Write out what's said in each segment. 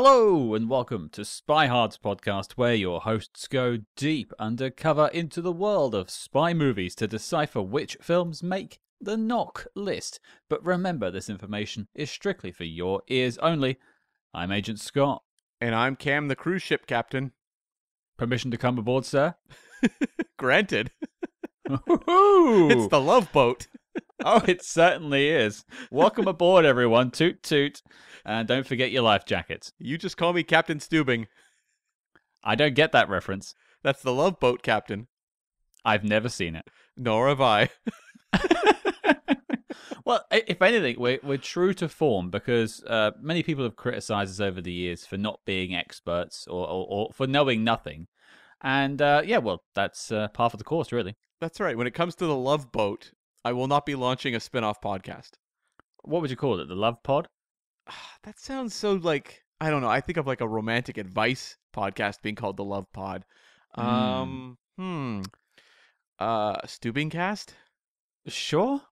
Hello and welcome to SpyHards podcast, where your hosts go deep undercover into the world of spy movies to decipher which films make the NOC list. But remember, this information is strictly for your ears only. I'm Agent Scott. And I'm Cam, the cruise ship captain. Permission to come aboard, sir? Granted. It's the love boat. oh, it certainly is. Welcome aboard, everyone. Toot toot. And don't forget your life jackets. You just call me Captain Stubing. I don't get that reference. That's the love boat captain. I've never seen it. Nor have I. well, if anything, we're, we're true to form because uh, many people have criticized us over the years for not being experts or, or, or for knowing nothing. And uh, yeah, well, that's uh, par for the course, really. That's right. When it comes to the love boat, I will not be launching a spin off podcast. What would you call it? The Love Pod? That sounds so like, I don't know. I think of like a romantic advice podcast being called the love pod. Hmm. Um, hmm. Uh, Stubing cast? Sure.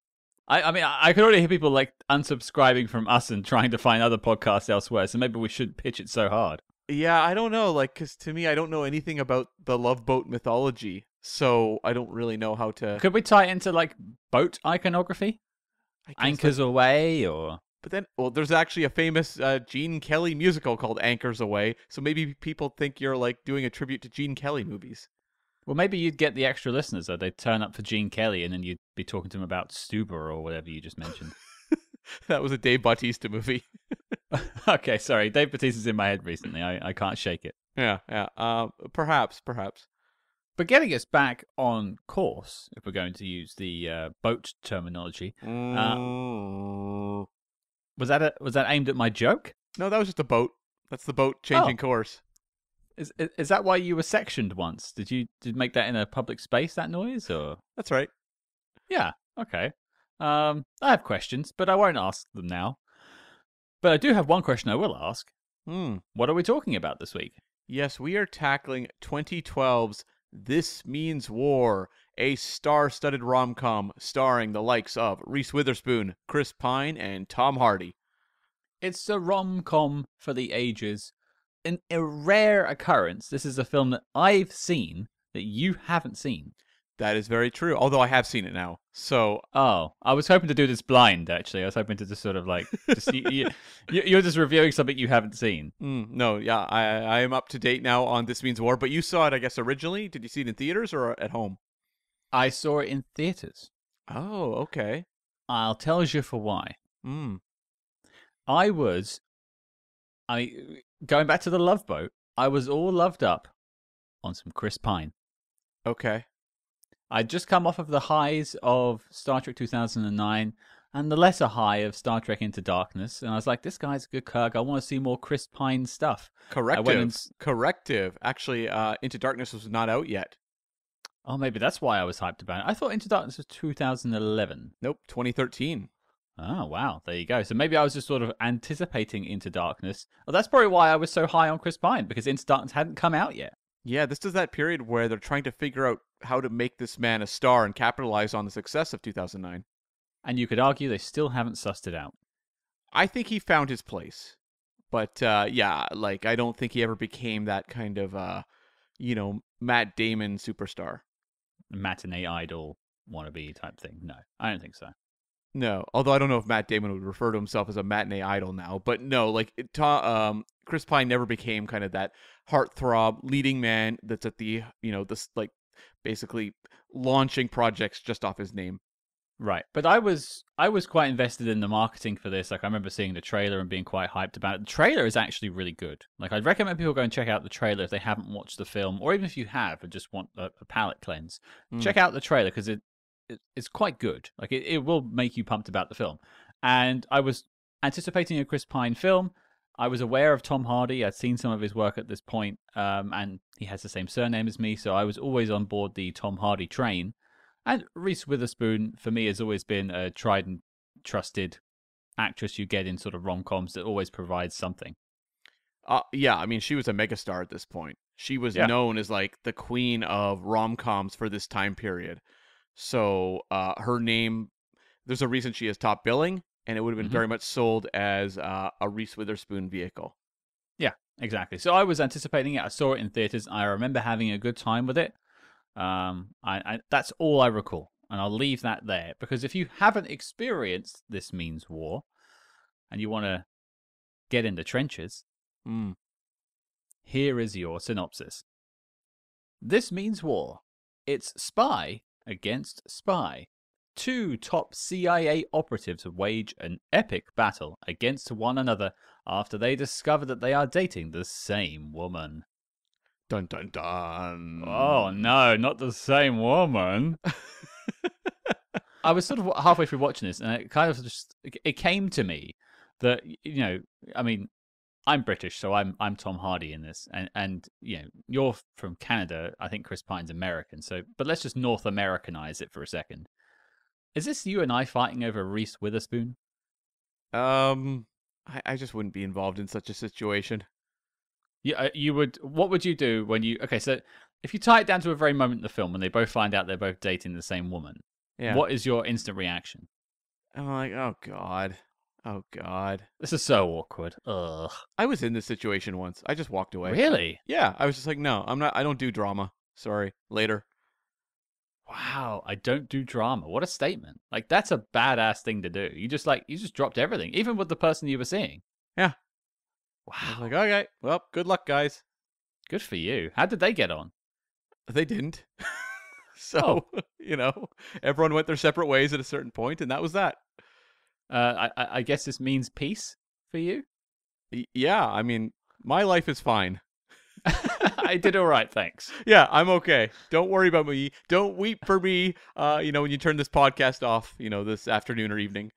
I, I mean, I, I could already hear people like unsubscribing from us and trying to find other podcasts elsewhere. So maybe we shouldn't pitch it so hard. Yeah, I don't know. Like, because to me, I don't know anything about the love boat mythology. So I don't really know how to. Could we tie it into like boat iconography? Guess, like- Anchors Away or. But then, well, there's actually a famous uh, Gene Kelly musical called Anchors Aweigh. So maybe people think you're like doing a tribute to Gene Kelly movies. Well, maybe you'd get the extra listeners though. They'd turn up for Gene Kelly, and then you'd be talking to them about Stuber or whatever you just mentioned. that was a Dave Bautista movie. okay, sorry. Dave Bautista's in my head recently. I, I can't shake it. yeah, yeah. Uh, perhaps, perhaps. But getting us back on course, if we're going to use the uh, boat terminology, Mm. Was that a, was that aimed at my joke? no, that was just a boat. That's the boat changing Oh. course. Is, is is that why you were sectioned once? Did you did you make that in a public space that noise or? That's right. Yeah. Okay. Um, I have questions, but I won't ask them now. But I do have one question I will ask. Hmm. What are we talking about this week? Yes, we are tackling 2012's This Means War, a star studded rom com starring the likes of Reese Witherspoon, Chris Pine, and Tom Hardy. It's a rom com for the ages. An, a rare occurrence. This is a film that I've seen that you haven't seen. That is very true, although I have seen it now. So, Oh, I was hoping to do this blind. Actually, I was hoping to just sort of like, just, you, you're just reviewing something you haven't seen. mm, no, yeah, I, I am up to date now on This Means War, but you saw it, I guess, originally. Did you see it in theaters or at home? I saw it in theaters. Oh, okay. I'll tell you for why. Mm. I was, I going back to the Love Boat. I was all loved up on some Chris Pine. Okay. I'd just come off of the highs of Star Trek 2009 and the lesser high of Star Trek Into Darkness, and I was like, "This guy's a good Kirk. I want to see more Chris Pine stuff." Corrective. and Corrective. Actually, uh, Into Darkness was not out yet. Oh, maybe that's why I was hyped about it. I thought Into Darkness was 2011. Nope, 2013. Oh, wow. There you go. So maybe I was just sort of anticipating Into Darkness. Well, that's probably why I was so high on Chris Pine because Into Darkness hadn't come out yet. Yeah, this is that period where they're trying to figure out how to make this man a star and capitalize on the success of 2009. And you could argue they still haven't sussed it out. I think he found his place. But uh, yeah, like I don't think he ever became that kind of uh, you know, Matt Damon superstar. Matinee idol wannabe type thing. No, I don't think so. No, although I don't know if Matt Damon would refer to himself as a matinee idol now, but no, like it, Ta- um, Chris Pine never became kind of that heartthrob leading man that's at the you know this like basically launching projects just off his name. Right. But I was I was quite invested in the marketing for this. Like I remember seeing the trailer and being quite hyped about it. The trailer is actually really good. Like I'd recommend people go and check out the trailer if they haven't watched the film, or even if you have and just want a, a palate cleanse. Mm. Check out the trailer because it, it it's quite good. Like it, it will make you pumped about the film. And I was anticipating a Chris Pine film. I was aware of Tom Hardy. I'd seen some of his work at this point, um, and he has the same surname as me, so I was always on board the Tom Hardy train. And Reese Witherspoon, for me, has always been a tried and trusted actress you get in sort of rom coms that always provides something. Uh, yeah, I mean, she was a megastar at this point. She was Yeah. known as like the queen of rom coms for this time period. So uh, her name, there's a reason she is top billing, and it would have been Mhm. very much sold as uh, a Reese Witherspoon vehicle. Yeah, exactly. So I was anticipating it. I saw it in theaters. I remember having a good time with it. Um, I, I that's all I recall, and I'll leave that there because if you haven't experienced this means war, and you want to get in the trenches, Mm. here is your synopsis. This means war. It's spy against spy. Two top CIA operatives wage an epic battle against one another after they discover that they are dating the same woman. Dun dun dun. Oh no, not the same woman. I was sort of halfway through watching this, and it kind of just it came to me that you know, I mean, I'm British, so I'm I'm Tom Hardy in this, and and you know, you're from Canada. I think Chris Pine's American, so but let's just North Americanize it for a second. Is this you and I fighting over Reese Witherspoon? Um, I, I just wouldn't be involved in such a situation. You, uh, you would. What would you do when you? Okay, so if you tie it down to a very moment in the film when they both find out they're both dating the same woman, Yeah. what is your instant reaction? I'm like, oh god, oh god. This is so awkward. Ugh. I was in this situation once. I just walked away. Really? Yeah, I was just like, no, I'm not. I don't do drama. Sorry. Later. Wow, I don't do drama. What a statement. Like that's a badass thing to do. You just like you just dropped everything, even with the person you were seeing. Yeah. I was Wow. like, okay, well, good luck, guys. Good for you. How did they get on? They didn't. so oh. you know, everyone went their separate ways at a certain point, and that was that. Uh, I, I I guess this means peace for you. Yeah, I mean, my life is fine. I did all right, thanks. Yeah, I'm okay. Don't worry about me. Don't weep for me. Uh, you know, when you turn this podcast off, you know, this afternoon or evening.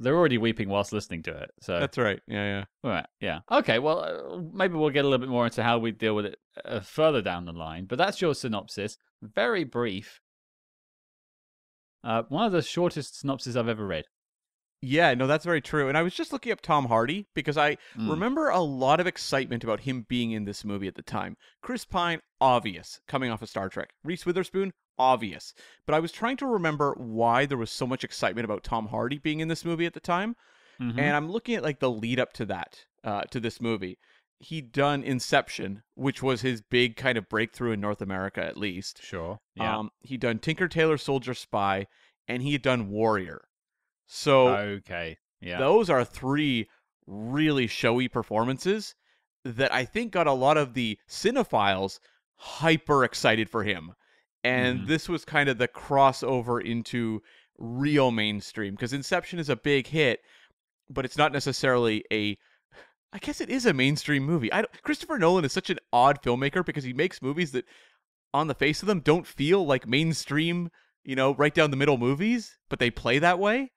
They're already weeping whilst listening to it. So That's right. Yeah, yeah. All right. Yeah. Okay. Well, uh, maybe we'll get a little bit more into how we deal with it uh, further down the line. But that's your synopsis. Very brief. Uh, one of the shortest synopses I've ever read. Yeah, no, that's very true. And I was just looking up Tom Hardy because I Mm. remember a lot of excitement about him being in this movie at the time. Chris Pine, obvious, coming off of Star Trek. Reese Witherspoon, obvious. But I was trying to remember why there was so much excitement about Tom Hardy being in this movie at the time. Mhm. And I'm looking at like the lead up to that, uh, to this movie. He'd done Inception, which was his big kind of breakthrough in North America, at least. sure. Yeah. Um, he'd done Tinker Tailor Soldier Spy, and he had done Warrior. So okay. Yeah. those are three really showy performances that I think got a lot of the cinephiles hyper excited for him. And Mhm. this was kind of the crossover into real mainstream because Inception is a big hit, but it's not necessarily a I guess it is a mainstream movie. I Christopher Nolan is such an odd filmmaker because he makes movies that on the face of them don't feel like mainstream, you know, right down the middle movies, but they play that way.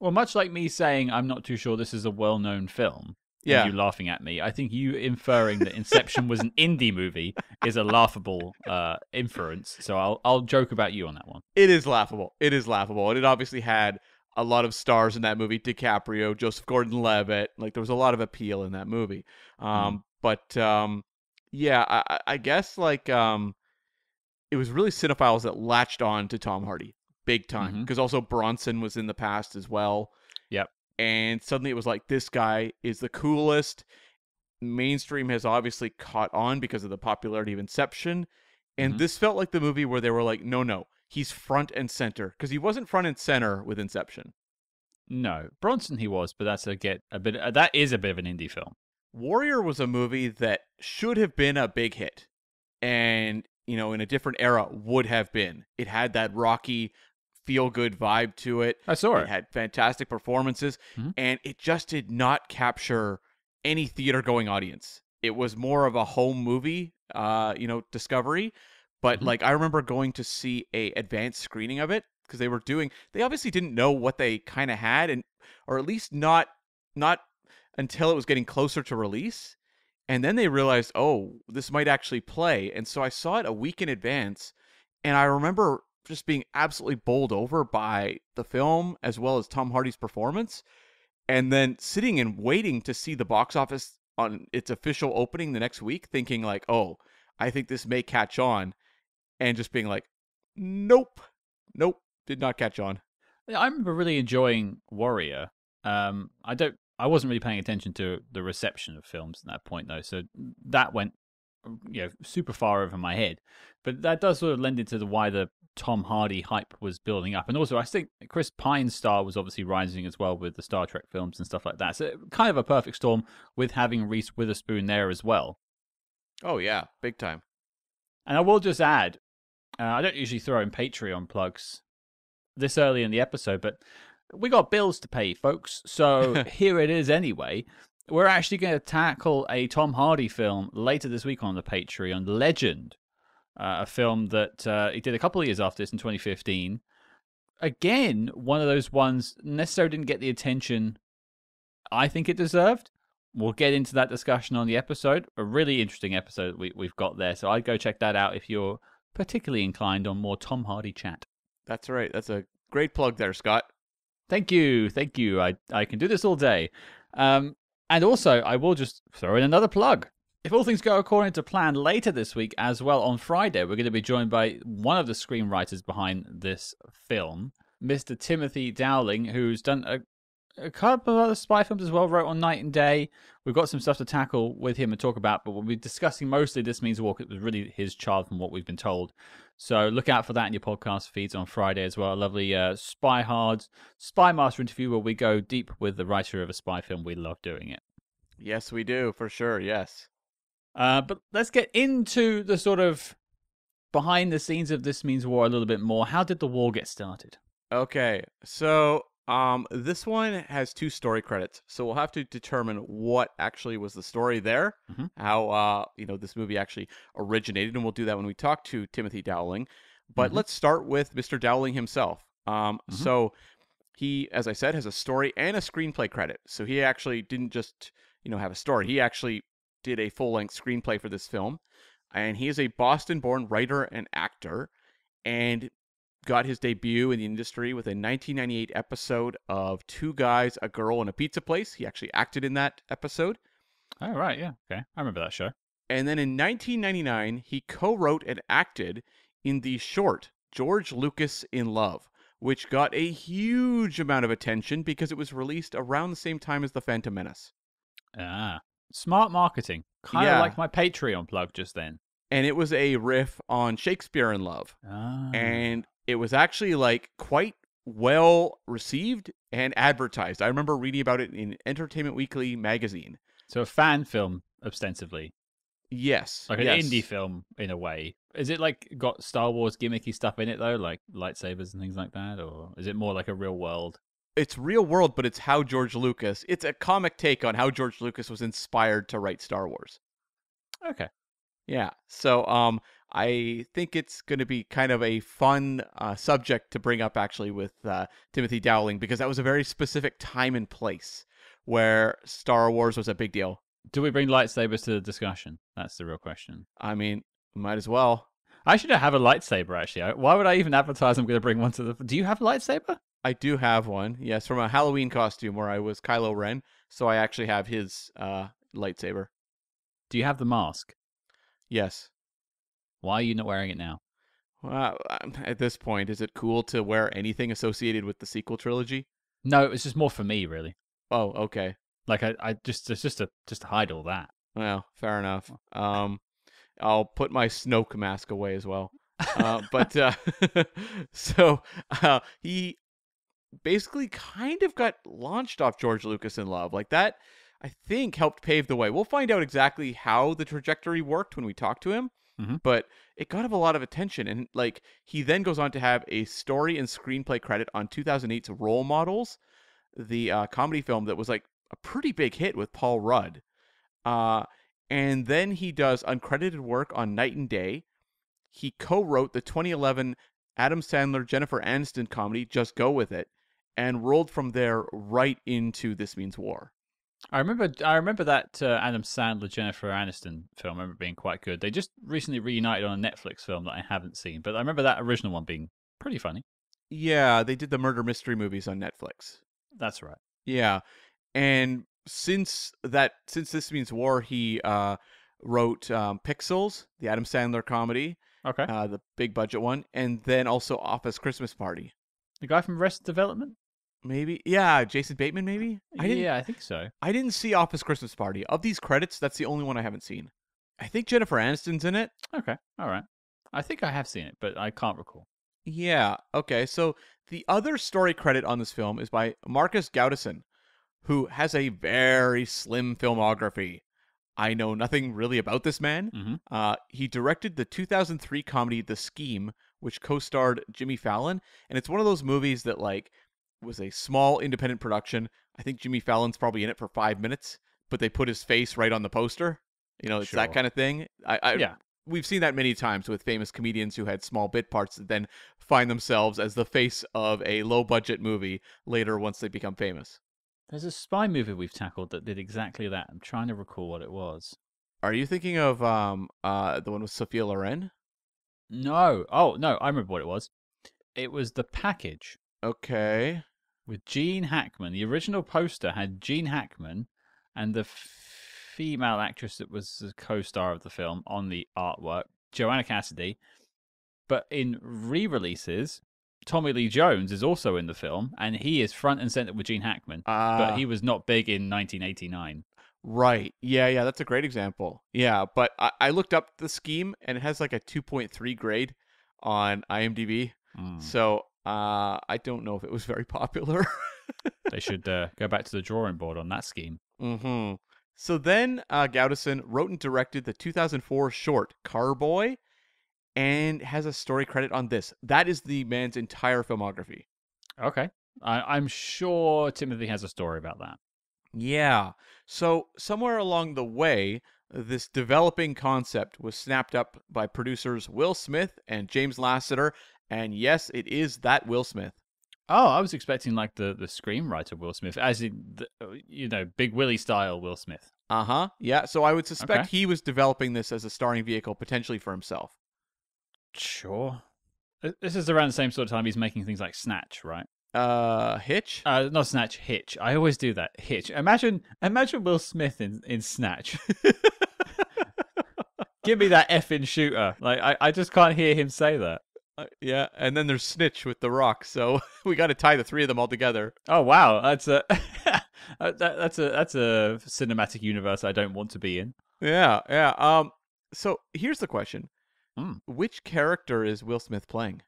Well, much like me saying I'm not too sure this is a well-known film. Yeah. And you laughing at me. I think you inferring that Inception was an indie movie is a laughable uh, inference. So I'll I'll joke about you on that one. It is laughable. It is laughable. And it obviously had a lot of stars in that movie DiCaprio, Joseph Gordon Levitt. Like, there was a lot of appeal in that movie. Um, But, um, yeah, I, I- I guess, like, um, it was really cinephiles that latched on to Tom Hardy big time. Because also Bronson was in the past as well. Yep. And suddenly it was like, this guy is the coolest. Mainstream has obviously caught on because of the popularity of Inception. And Mhm. this felt like the movie where they were like, no, no, he's front and center. Because he wasn't front and center with Inception. No, Bronson he was, but that's a get a bit. Uh, that is a bit of an indie film. Warrior was a movie that should have been a big hit. And, you know, in a different era would have been. It had that rocky, feel good vibe to it. I saw It it. had fantastic performances, Mhm. and it just did not capture any theater going audience. It was more of a home movie, uh, you know, discovery. But Mhm. like I remember going to see a advanced screening of it because they were doing they obviously didn't know what they kind of had and or at least not not until it was getting closer to release. And then they realized, "Oh, this might actually play." And so I saw it a week in advance, and I remember just being absolutely bowled over by the film as well as Tom Hardy's performance, and then sitting and waiting to see the box office on its official opening the next week, thinking like, "Oh, I think this may catch on," and just being like, "Nope, nope, did not catch on." I remember really enjoying Warrior. Um, I don't. I wasn't really paying attention to the reception of films at that point though, so that went you know super far over my head. But that does sort of lend into the why the Tom Hardy hype was building up, and also I think Chris Pine's star was obviously rising as well with the Star Trek films and stuff like that. So kind of a perfect storm with having Reese Witherspoon there as well. Oh yeah, big time. And I will just add, uh, I don't usually throw in Patreon plugs this early in the episode, but we got bills to pay, folks. So here it is anyway. We're actually going to tackle a Tom Hardy film later this week on the Patreon, Legend, uh, a film that uh, he did a couple of years after this in 2015. Again, one of those ones necessarily didn't get the attention I think it deserved. We'll get into that discussion on the episode. A really interesting episode we, we've got there. So I'd go check that out if you're particularly inclined on more Tom Hardy chat. That's right. That's a great plug there, Scott. Thank you. Thank you. I, I can do this all day. Um, and also, I will just throw in another plug. If all things go according to plan later this week as well, on Friday, we're going to be joined by one of the screenwriters behind this film, Mr. Timothy Dowling, who's done a a couple of other spy films as well, wrote on Knight and Day. We've got some stuff to tackle with him and talk about, but we'll be discussing mostly This Means War. It was really his child from what we've been told. So look out for that in your podcast feeds on Friday as well. A lovely uh, Spy Hard, Spy Master interview where we go deep with the writer of a spy film. We love doing it. Yes, we do, for sure, yes. Uh, but let's get into the sort of behind the scenes of This Means War a little bit more. How did the war get started? Okay, so um, this one has two story credits, so we'll have to determine what actually was the story there, Mhm. how uh, you know this movie actually originated, and we'll do that when we talk to Timothy Dowling. But Mhm. let's start with Mr. Dowling himself. Um, Mhm. so he, as I said, has a story and a screenplay credit. So he actually didn't just you know have a story; he actually did a full length screenplay for this film, and he is a Boston born writer and actor, and got his debut in the industry with a 1998 episode of Two Guys, a Girl, and a Pizza Place. He actually acted in that episode. Oh, right. Yeah. Okay. I remember that show. And then in 1999, he co wrote and acted in the short George Lucas in Love, which got a huge amount of attention because it was released around the same time as The Phantom Menace. Ah, smart marketing. Kind of Yeah. like my Patreon plug just then. And it was a riff on Shakespeare in Love. Ah. and it was actually like quite well received and advertised. I remember reading about it in Entertainment Weekly magazine. so a fan film, ostensibly, Yes, like an yes. indie film in a way. Is it like got Star Wars gimmicky stuff in it though, like lightsabers and things like that, or is it more like a real world? It's real world, but it's how George Lucas. It's a comic take on how George Lucas was inspired to write Star Wars. Okay. Yeah. So um I think it's going to be kind of a fun uh, subject to bring up actually with uh, Timothy Dowling because that was a very specific time and place where Star Wars was a big deal. Do we bring lightsabers to the discussion? That's the real question. I mean, might as well. I should have a lightsaber actually. Why would I even advertise I'm going to bring one to the? Do you have a lightsaber? I do have one. Yes, from a Halloween costume where I was Kylo Ren, so I actually have his uh lightsaber. Do you have the mask? Yes. Why are you not wearing it now? Well, um, at this point, is it cool to wear anything associated with the sequel trilogy? No, it's just more for me, really. Oh, okay. Like I, I just it's just to just to hide all that. Well, fair enough. Um, I'll put my Snoke mask away as well. Uh, but uh, so uh, he basically kind of got launched off George Lucas in love. Like that, I think helped pave the way. We'll find out exactly how the trajectory worked when we talk to him. Mhm. But it got him a lot of attention, and like he then goes on to have a story and screenplay credit on 2008's Role Models, the uh, comedy film that was like a pretty big hit with Paul Rudd. Uh, and then he does uncredited work on Knight and Day. He co-wrote the 2011 Adam Sandler Jennifer Aniston comedy Just Go With It and rolled from there right into This Means War. I remember I remember that uh, Adam Sandler Jennifer Aniston film. I remember being quite good. They just recently reunited on a Netflix film that I haven't seen, but I remember that original one being pretty funny. Yeah, they did the murder mystery movies on Netflix. That's right. Yeah. And since that since This Means War, he uh wrote um, Pixels, the Adam Sandler comedy, Okay. uh, the big budget one, and then also Office Christmas Party. the guy from Arrested Development. Maybe. Yeah, Jason Bateman. Maybe. I didn't. yeah, I think so. I didn't see Office Christmas Party. Of these credits, that's the only one I haven't seen. I think Jennifer Aniston's in it. Okay, all right. I think I have seen it, but I can't recall. Yeah. Okay. So the other story credit on this film is by Marcus Gautesen, who has a very slim filmography. I know nothing really about this man. hmm Uh, he directed the 2003 comedy The Scheme, which co-starred Jimmy Fallon, and it's one of those movies that like was a small independent production. I think Jimmy Fallon's probably in it for five minutes, but they put his face right on the poster. You know, it's that kind of thing. I, I Yeah. we've seen that many times with famous comedians who had small bit parts that then find themselves as the face of a low budget movie later once they become famous. There's a spy movie we've tackled that did exactly that. I'm trying to recall what it was. Are you thinking of um uh the one with Sophia Loren? No. Oh, no, I remember what it was. It was The Package Okay. With Gene Hackman. The original poster had Gene Hackman and the female actress that was the co-star of the film on the artwork, Joanna Cassidy. But in re-releases, Tommy Lee Jones is also in the film, and he is front and center with Gene Hackman. Uh, But he was not big in 1989. Right. Yeah, yeah, that's a great example. Yeah, but I, I looked up the scheme and it has like a 2.3 grade on IMDb. Mm. So uh, I don't know if it was very popular. They should uh, go back to the drawing board on that scheme. hmm So then uh, Gautesen wrote and directed the 2004 short Carboy and has a story credit on this. That is the man's entire filmography. Okay. I, I'm sure Timothy has a story about that. Yeah. So somewhere along the way, this developing concept was snapped up by producers Will Smith and James Lassiter, and yes, it is that Will Smith. Oh, I was expecting like the, the screenwriter Will Smith, as in, the, uh, you know, Big Willie style Will Smith. Uh huh. Yeah. So I would suspect Okay. he was developing this as a starring vehicle potentially for himself. Sure. This is around the same sort of time he's making things like Snatch, right? Uh, Hitch. Uh, not Snatch, Hitch. I always do that. Hitch. Imagine, imagine Will Smith in, in Snatch. Give me that effing shooter. Like I, I just can't hear him say that. Uh, yeah. And then there's Snitch with The Rock. So we got to tie the three of them all together. Oh wow, that's a that, that's a that's a cinematic universe I don't want to be in. Yeah. Yeah. Um. So here's the question: Hmm. Which character is Will Smith playing?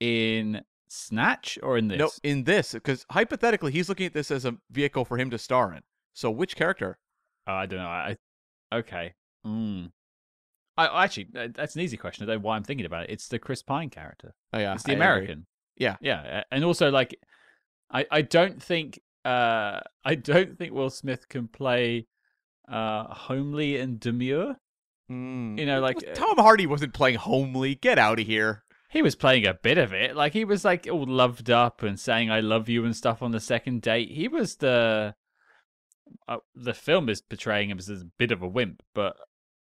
In Snatch or in this? No, in this, because hypothetically, he's looking at this as a vehicle for him to star in. So, which character? Oh, I don't know. I okay. Mm. I actually uh, that's an easy question. I don't know why I'm thinking about it. It's the Chris Pine character. Oh, yeah, It's the I agree. American. Yeah. yeah, and also like, I I don't think uh I don't think Will Smith can play uh homely and demure. Mm. You know, like uh, Tom Hardy wasn't playing homely. Get out of here. he was playing a bit of it. Like he was like all loved up and saying "I love you" and stuff on the second date. He was the uh, the film is portraying him as a bit of a wimp, but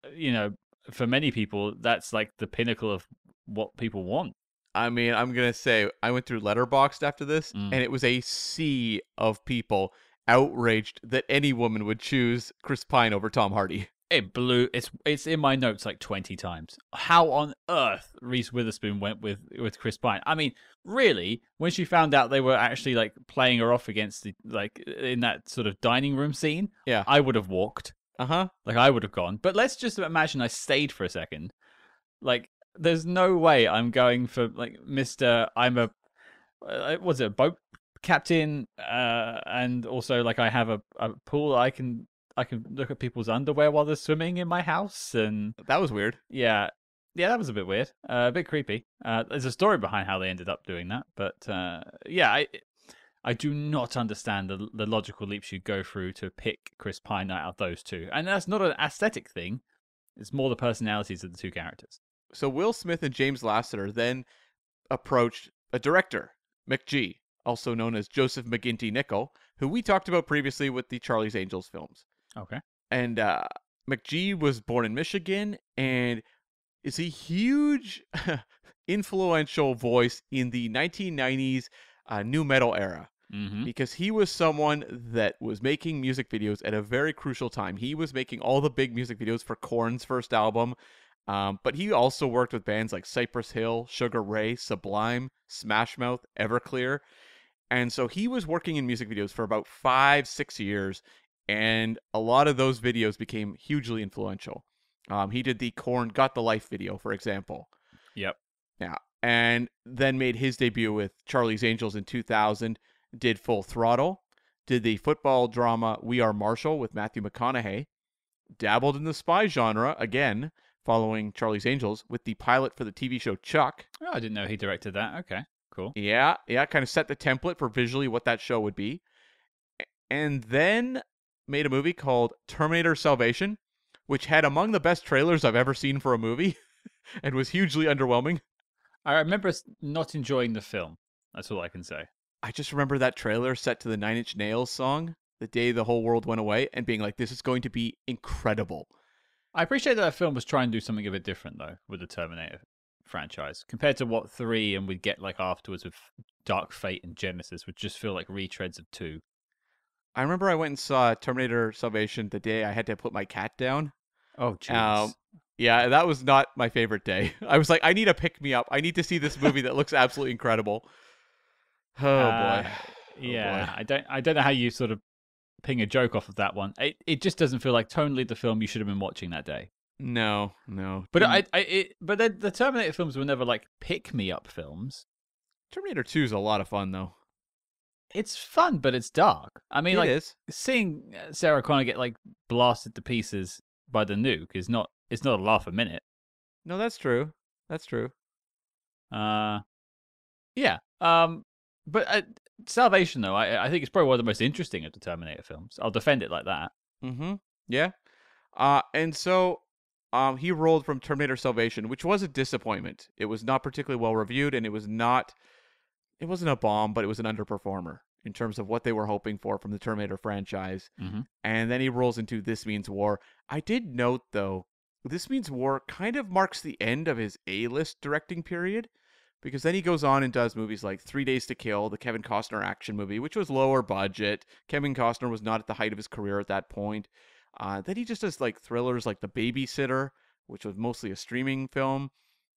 uh, you know, for many people, that's like the pinnacle of what people want. I mean, I'm gonna say I went through Letterboxd after this, Mm. and it was a sea of people outraged that any woman would choose Chris Pine over Tom Hardy. It blew. It's it's in my notes like twenty times. How on earth Reese Witherspoon went with with Chris Pine? I mean, really, when she found out they were actually like playing her off against the like in that sort of dining room scene, Yeah. I would have walked. Uh huh. Like I would have gone. But let's just imagine I stayed for a second. Like there's no way I'm going for like Mr. I'm a uh, was it a boat captain uh and also like I have a, a pool I can I can look at people's underwear while they're swimming in my house and That was weird. yeah. Yeah, that was a bit weird. Uh, a bit creepy. Uh, there's a story behind how they ended up doing that, but uh, yeah, I I do not understand the the logical leaps you go through to pick Chris Pine out of those two, and that's not an aesthetic thing. It's more the personalities of the two characters. So Will Smith and James Lassiter then approached a director, McG, also known as Joseph McGinty Nichol, who we talked about previously with the Charlie's Angels films. Okay. And uh, McG was born in Michigan and is a huge, influential voice in the 1990s uh, nu metal era Mm-hmm. because he was someone that was making music videos at a very crucial time. He was making all the big music videos for Korn's first album, um, but he also worked with bands like Cypress Hill, Sugar Ray, Sublime, Smash Mouth, Everclear. And so he was working in music videos for about five, six years, and a lot of those videos became hugely influential. Um, he did the Korn Got the Life video, for example. Yep. Yeah. And then made his debut with Charlie's Angels in 2000, did Full Throttle, did the football drama We Are Marshall with Matthew McConaughey, dabbled in the spy genre again, following Charlie's Angels with the pilot for the TV show Chuck. Oh, I didn't know he directed that. Okay, cool. Yeah, yeah, kind of set the template for visually what that show would be. And then made a movie called Terminator Salvation, which had among the best trailers I've ever seen for a movie and was hugely underwhelming. I remember not enjoying the film. That's all I can say. I just remember that trailer set to the Nine Inch Nails song, The Day the Whole World Went Away, and being like, this is going to be incredible. I appreciate that that film was trying to do something a bit different though with the Terminator franchise compared to what three and we'd get like afterwards with Dark Fate and Genisys would just feel like retreads of two. I remember I went and saw Terminator Salvation the day I had to put my cat down. Oh, jeez. Um, Yeah, that was not my favorite day. I was like, I need a pick me up. I need to see this movie that looks absolutely incredible. Oh Uh, boy. yeah, boy. I don't, I don't know how you sort of ping a joke off of that one. It, it just doesn't feel like tonally the film you should have been watching that day. No, no. But Didn't- I, I, it, but then the Terminator films were never like pick me up films. Terminator 2 is a lot of fun though. It's fun, but it's dark. I mean, It like is. seeing uh, Sarah Connor get like blasted to pieces by the nuke is not, it's not a laugh a minute. No, that's true. That's true. Uh, yeah. Um, but uh, Salvation though, I, I think it's probably one of the most interesting of the Terminator films. I'll defend it like that. Mm-hmm. Yeah. Uh, and so um, he rolled from Terminator Salvation, which was a disappointment. It was not particularly well reviewed, and it was not. It wasn't a bomb, but it was an underperformer in terms of what they were hoping for from the Terminator franchise. Mm-hmm. And then he rolls into This Means War. I did note though, This Means War kind of marks the end of his A-list directing period. Because then he goes on and does movies like Three Days to Kill, the Kevin Costner action movie, which was lower budget. Kevin Costner was not at the height of his career at that point. Uh, then he just does like thrillers like The Babysitter, which was mostly a streaming film.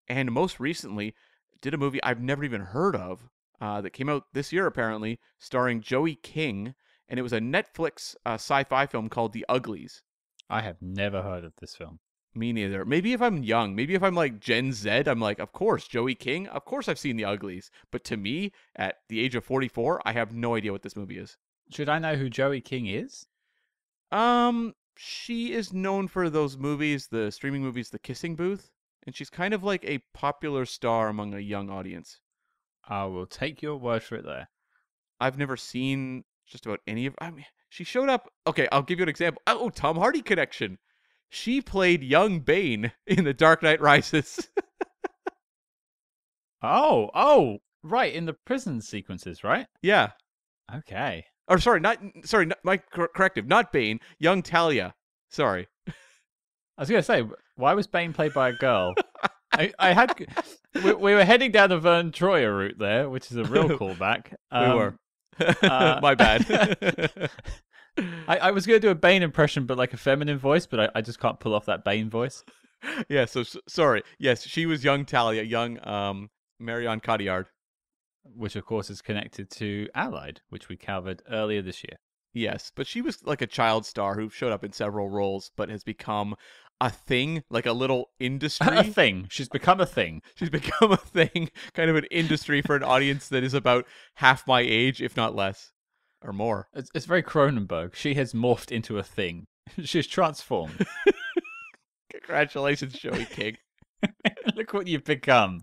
And most recently, did a movie I've never even heard of uh, that came out this year, apparently, starring Joey King. And it was a Netflix uh, sci fi film called The Uglies. I have never heard of this film. Me neither. Maybe if I'm young, maybe if I'm like Gen Z, I'm like, of course, Joey King. Of course, I've seen The Uglies. But to me, at the age of 44, I have no idea what this movie is. Should I know who Joey King is? Um, she is known for those movies, the streaming movies, The Kissing Booth, and she's kind of like a popular star among a young audience. I will take your word for it there. I've never seen just about any of. I mean, she showed up. Okay, I'll give you an example. Oh, Tom Hardy connection. She played young Bane in The Dark Knight Rises. Oh, oh, right, in the prison sequences, right? yeah. Okay. Or sorry, not sorry, not, my cor- corrective, not Bane, young Talia. Sorry. I was gonna say, why was Bane played by a girl? I, I had we, we were heading down the Vern Troyer route there, which is a real callback. we Um, were. uh, my bad. I, I was gonna do a Bane impression, but like a feminine voice, but I, I just can't pull off that Bane voice. yeah, so, sorry. Yes, she was young Talia, young um Marion Cotillard. which of course is connected to Allied, which we covered earlier this year. Yes, but she was like a child star who showed up in several roles, but has become a thing, like a little a industry. thing. She's become a thing. She's become a thing, kind of an industry for an audience that is about half my age, if not less, or more. It's, it's very Cronenberg. She has morphed into a thing. She's transformed. Congratulations, Joey King. Look what you've become.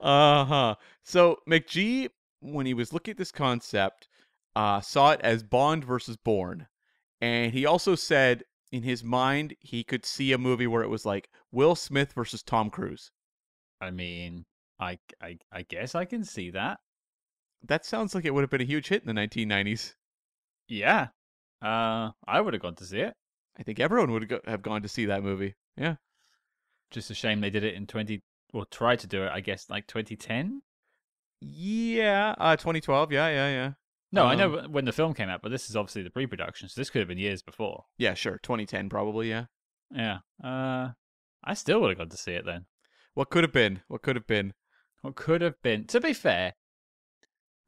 Uh huh. So McG, when he was looking at this concept, uh, saw it as Bond versus Bourne, and he also said in his mind he could see a movie where it was like Will Smith versus Tom Cruise. I mean, I, I, I guess I can see that. That sounds like it would have been a huge hit in the 1990s. Yeah. Uh, I would have gone to see it. I think everyone would go- have gone to see that movie. Yeah. Just a shame they did it in 20, or tried to do it, I guess, like 2010? Yeah. Uh, 2012. Yeah, yeah, yeah. No, I know Um, when the film came out, but this is obviously the pre production, so this could have been years before. Yeah, sure. 2010, probably. Yeah. Yeah. Uh, I still would have gone to see it then. What could have been? What could have been? What could have been? To be fair,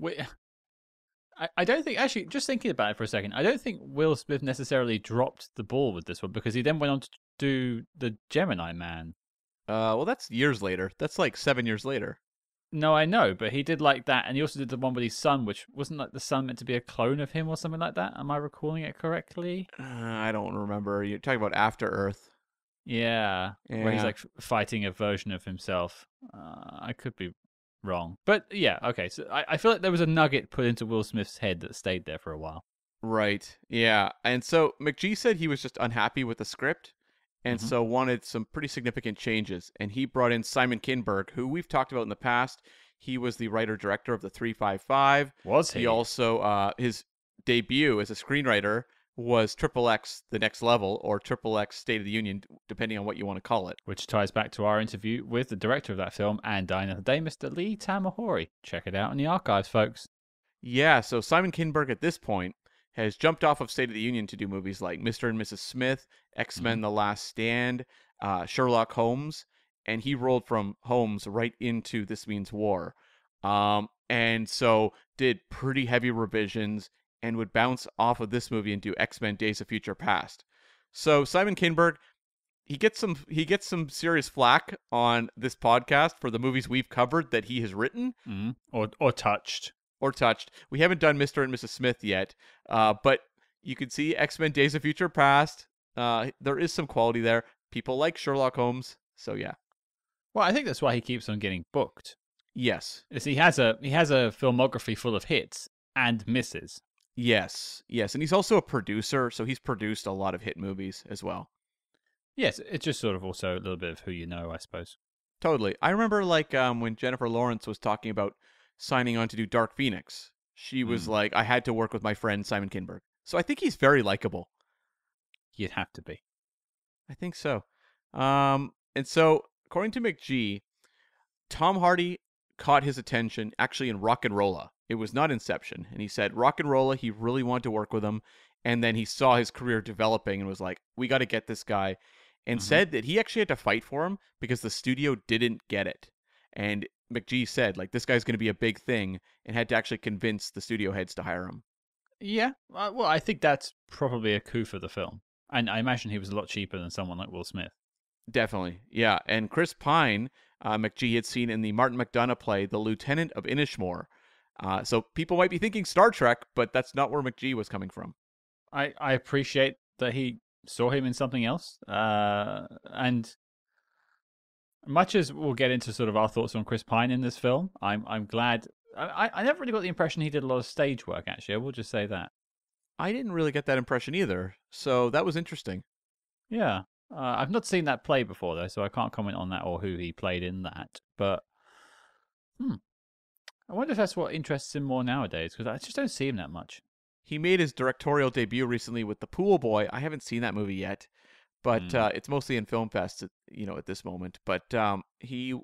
we I, I don't think actually just thinking about it for a second, I don't think Will Smith necessarily dropped the ball with this one because he then went on to do the Gemini Man. Uh, well, that's years later. That's like seven years later. No, I know, but he did like that, and he also did the one with his son, which wasn't like the son meant to be a clone of him or something like that. Am I recalling it correctly? Uh, I don't remember. You're talking about After Earth. Yeah, where he's like fighting a version of himself. Uh, I could be wrong, but yeah, okay. So I, I feel like there was a nugget put into Will Smith's head that stayed there for a while. Right. Yeah. And so McG said he was just unhappy with the script and Mhm. so wanted some pretty significant changes. And he brought in Simon Kinberg, who we've talked about in the past. He was the writer director of the 355. Was he? He also, uh, his debut as a screenwriter was Triple X The Next Level or Triple X State of the Union, depending on what you want to call it. Which ties back to our interview with the director of that film and Die Another Day, Mr. Lee Tamahori. Check it out in the archives, folks. Yeah, so Simon Kinberg at this point has jumped off of State of the Union to do movies like Mr. and Mrs. Smith, X Men The Last Stand, uh, Sherlock Holmes, and he rolled from Holmes right into This Means War. Um, and so did pretty heavy revisions and would bounce off of this movie and do X Men Days of Future Past. So Simon Kinberg. He gets some he gets some serious flack on this podcast for the movies we've covered that he has written Mm. Or or touched. or touched. We haven't done Mr. and Mrs. Smith yet, uh, but you can see X Men Days of Future Past. Uh, there is some quality there. People like Sherlock Holmes, so yeah. Well, I think that's why he keeps on getting booked. Yes, Is he has a he has a filmography full of hits and misses. Yes, yes, and he's also a producer, so he's produced a lot of hit movies as well. Yes, it's just sort of also a little bit of who you know, I suppose. Totally. I remember like um, when Jennifer Lawrence was talking about signing on to do Dark Phoenix. She was Hmm. like, I had to work with my friend Simon Kinberg. So I think he's very likable. You'd have to be. I think so. Um, and so, according to McG, Tom Hardy caught his attention actually in RocknRolla. It was not Inception. And he said RocknRolla, he really wanted to work with him. And then he saw his career developing and was like, we got to get this guy. And Mhm. said that he actually had to fight for him because the studio didn't get it. And McG said, like, this guy's going to be a big thing and had to actually convince the studio heads to hire him. Yeah, uh, well, I think that's probably a coup for the film, and I imagine he was a lot cheaper than someone like Will Smith. Definitely, yeah. And Chris Pine, uh, McG had seen in the Martin McDonagh play, The Lieutenant of Inishmore. Uh, so people might be thinking Star Trek, but that's not where McG was coming from. I I appreciate that he saw him in something else, uh, and much as we'll get into sort of our thoughts on Chris Pine in this film, I'm I'm glad. I I never really got the impression he did a lot of stage work. Actually, I will just say that. I didn't really get that impression either, so that was interesting. Yeah. Uh, I've not seen that play before though, so I can't comment on that or who he played in that. But hmm, I wonder if that's what interests him more nowadays because I just don't see him that much. He made his directorial debut recently with The Pool Boy. I haven't seen that movie yet, but Mm. uh, it's mostly in film fest, you know, at this moment. But um, he,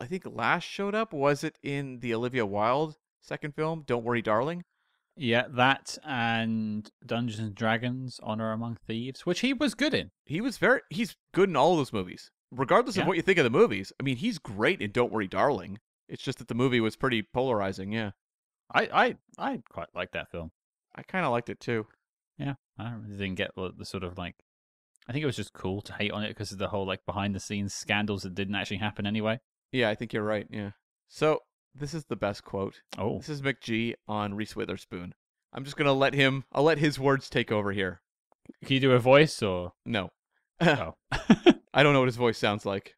I think, last showed up was it in the Olivia Wilde second film, Don't Worry, Darling. Yeah, that and Dungeons and Dragons: Honor Among Thieves, which he was good in. He was very he's good in all those movies. Regardless Yeah. of what you think of the movies. I mean, he's great in Don't Worry Darling. It's just that the movie was pretty polarizing, yeah. I I I quite like that film. I kind of liked it too. Yeah, I really didn't get the, the sort of like. I think it was just cool to hate on it because of the whole like behind the scenes scandals that didn't actually happen anyway. Yeah, I think you're right, yeah. So, this is the best quote. Oh, This is McG on Reese Witherspoon. I'm just going to let him I'll let his words take over here. can you do a voice or? No. Oh, I don't know what his voice sounds like.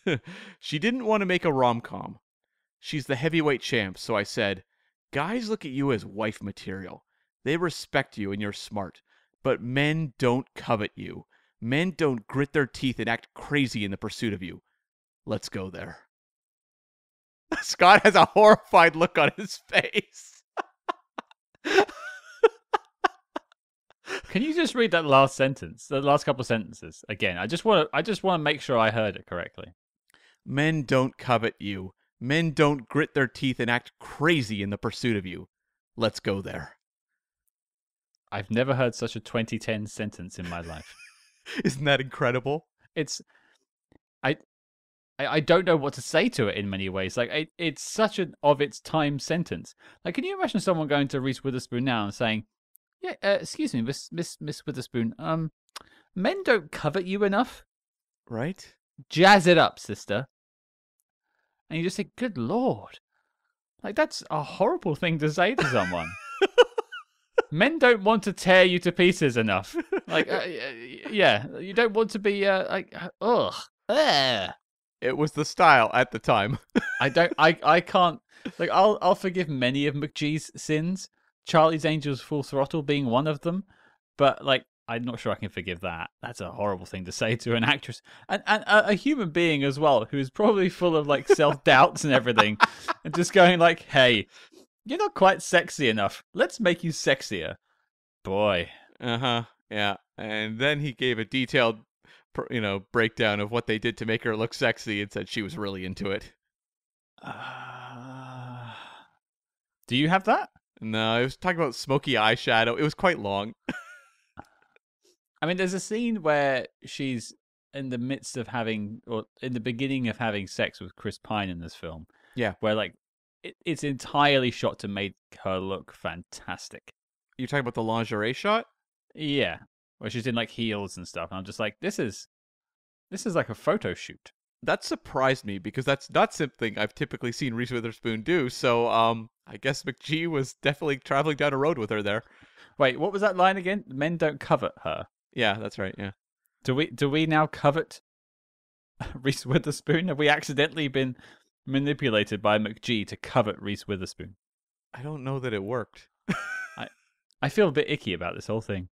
she didn't want to make a rom com. She's the heavyweight champ, so I said, Guys look at you as wife material. They respect you and you're smart. But men don't covet you. Men don't grit their teeth and act crazy in the pursuit of you. Let's go there. Scott has a horrified look on his face. can you just read that last sentence, the last couple of sentences again? I just want to I just want to make sure I heard it correctly. Men don't covet you. Men don't grit their teeth and act crazy in the pursuit of you. Let's go there. I've never heard such a 2010 sentence in my life. Isn't that incredible? it's I I, don't know what to say to it in many ways. Like it, it's such an of its time sentence. Like, can you imagine someone going to Reese Witherspoon now and saying, "Yeah, uh, excuse me, Miss Miss Miss Witherspoon, um, men don't covet you enough. Right? Jazz it up, sister." And you just say, "Good lord." Like that's a horrible thing to say to someone. Men don't want to tear you to pieces enough. Like, uh, yeah, you don't want to be uh, like, ugh, ugh. It was the style at the time. I don't, I, I can't. Like, I'll, I'll forgive many of McG's sins. Charlie's Angels Full Throttle being one of them, but like, I'm not sure I can forgive that. That's a horrible thing to say to an actress and, and a, a human being as well, who's probably full of like self doubts and everything, and just going like, "Hey, you're not quite sexy enough. Let's make you sexier." Boy, Uh huh. Yeah. And then he gave a detailed, you know, breakdown of what they did to make her look sexy and said she was really into it. uh... do you have that? No, it was talking about smoky eyeshadow. It was quite long. I mean, there's a scene where she's in the midst of having, or in the beginning of having sex with Chris Pine in this film. Yeah. Where, like, it, it's entirely shot to make her look fantastic. You're talking about the lingerie shot? Yeah. Where she's in, like, heels and stuff. And I'm just like, this is, this is like a photo shoot. That surprised me because that's not something I've typically seen Reese Witherspoon do. So, um, I guess McG was definitely traveling down a road with her there. Wait, what was that line again? Men don't covet her. Yeah, that's right. Yeah. Do we, do we now covet Reese Witherspoon? Have we accidentally been manipulated by McG to covet Reese Witherspoon? I don't know that it worked. I feel a bit icky about this whole thing.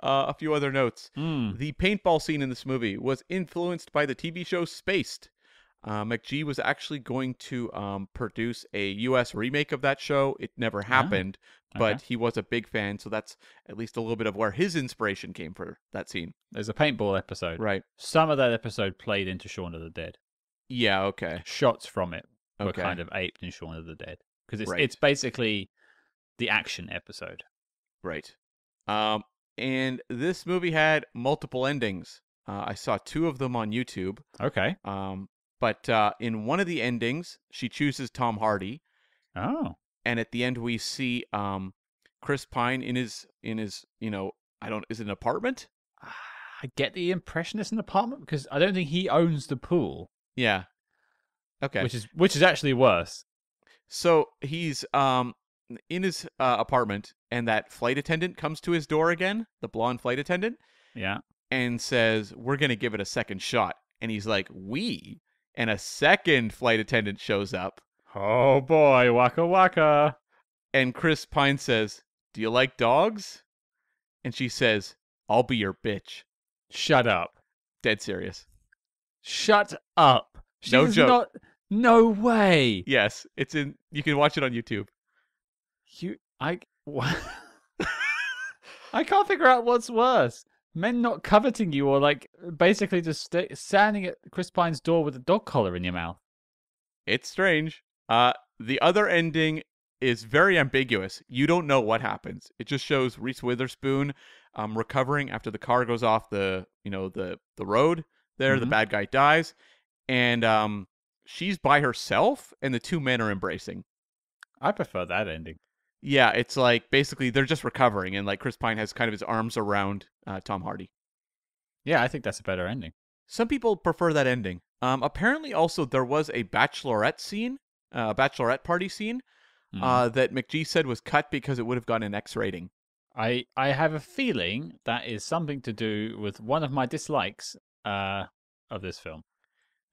Uh, a few other notes. Mm. The paintball scene in this movie was influenced by the TV show Spaced. Uh, McG was actually going to um, produce a U.S. remake of that show. It never happened, but okay. he was a big fan, so that's at least a little bit of where his inspiration came for that scene. There's a paintball episode. Right. Some of that episode played into Shaun of the Dead. Yeah. Okay. Shots from it were Okay. kind of aped in Shaun of the Dead because it's Right. it's basically the action episode. Right. Um, and this movie had multiple endings. Uh, I saw two of them on YouTube. Okay. Um, but uh, in one of the endings, she chooses Tom Hardy, Oh. and at the end we see um, Chris Pine in his in his you know I don't is it an apartment? I get the impression it's an apartment because I don't think he owns the pool, Yeah. Okay. which is which is actually worse. so he's um in his uh, apartment, and that flight attendant comes to his door again, the blonde flight attendant, Yeah. and says, "We're gonna give it a second shot." And he's like, "We." And a second flight attendant shows up, Oh boy, waka waka. and Chris Pine says, "Do you like dogs?" And she says, "I'll be your bitch." Shut up. Dead serious. Shut up. No She's joke. Not, no way. Yes, it's in. You can watch it on YouTube. You, I, what? I can't figure out what's worse: men not coveting you, or like basically just sta standing at Chris Pine's door with a dog collar in your mouth. It's strange. Uh, the other ending is very ambiguous. You don't know what happens. It just shows Reese Witherspoon um, recovering after the car goes off the you know the the road. There, the Mhm. bad guy dies, and um, she's by herself, and the two men are embracing. I prefer that ending. Yeah, it's like basically they're just recovering, and like Chris Pine has kind of his arms around uh, Tom Hardy. Yeah, I think that's a better ending. Some people prefer that ending. Um, apparently, also there was a bachelorette scene, uh, a bachelorette party scene, Mm. uh, that McG said was cut because it would have gotten an X rating. I I have a feeling that is something to do with one of my dislikes uh, of this film.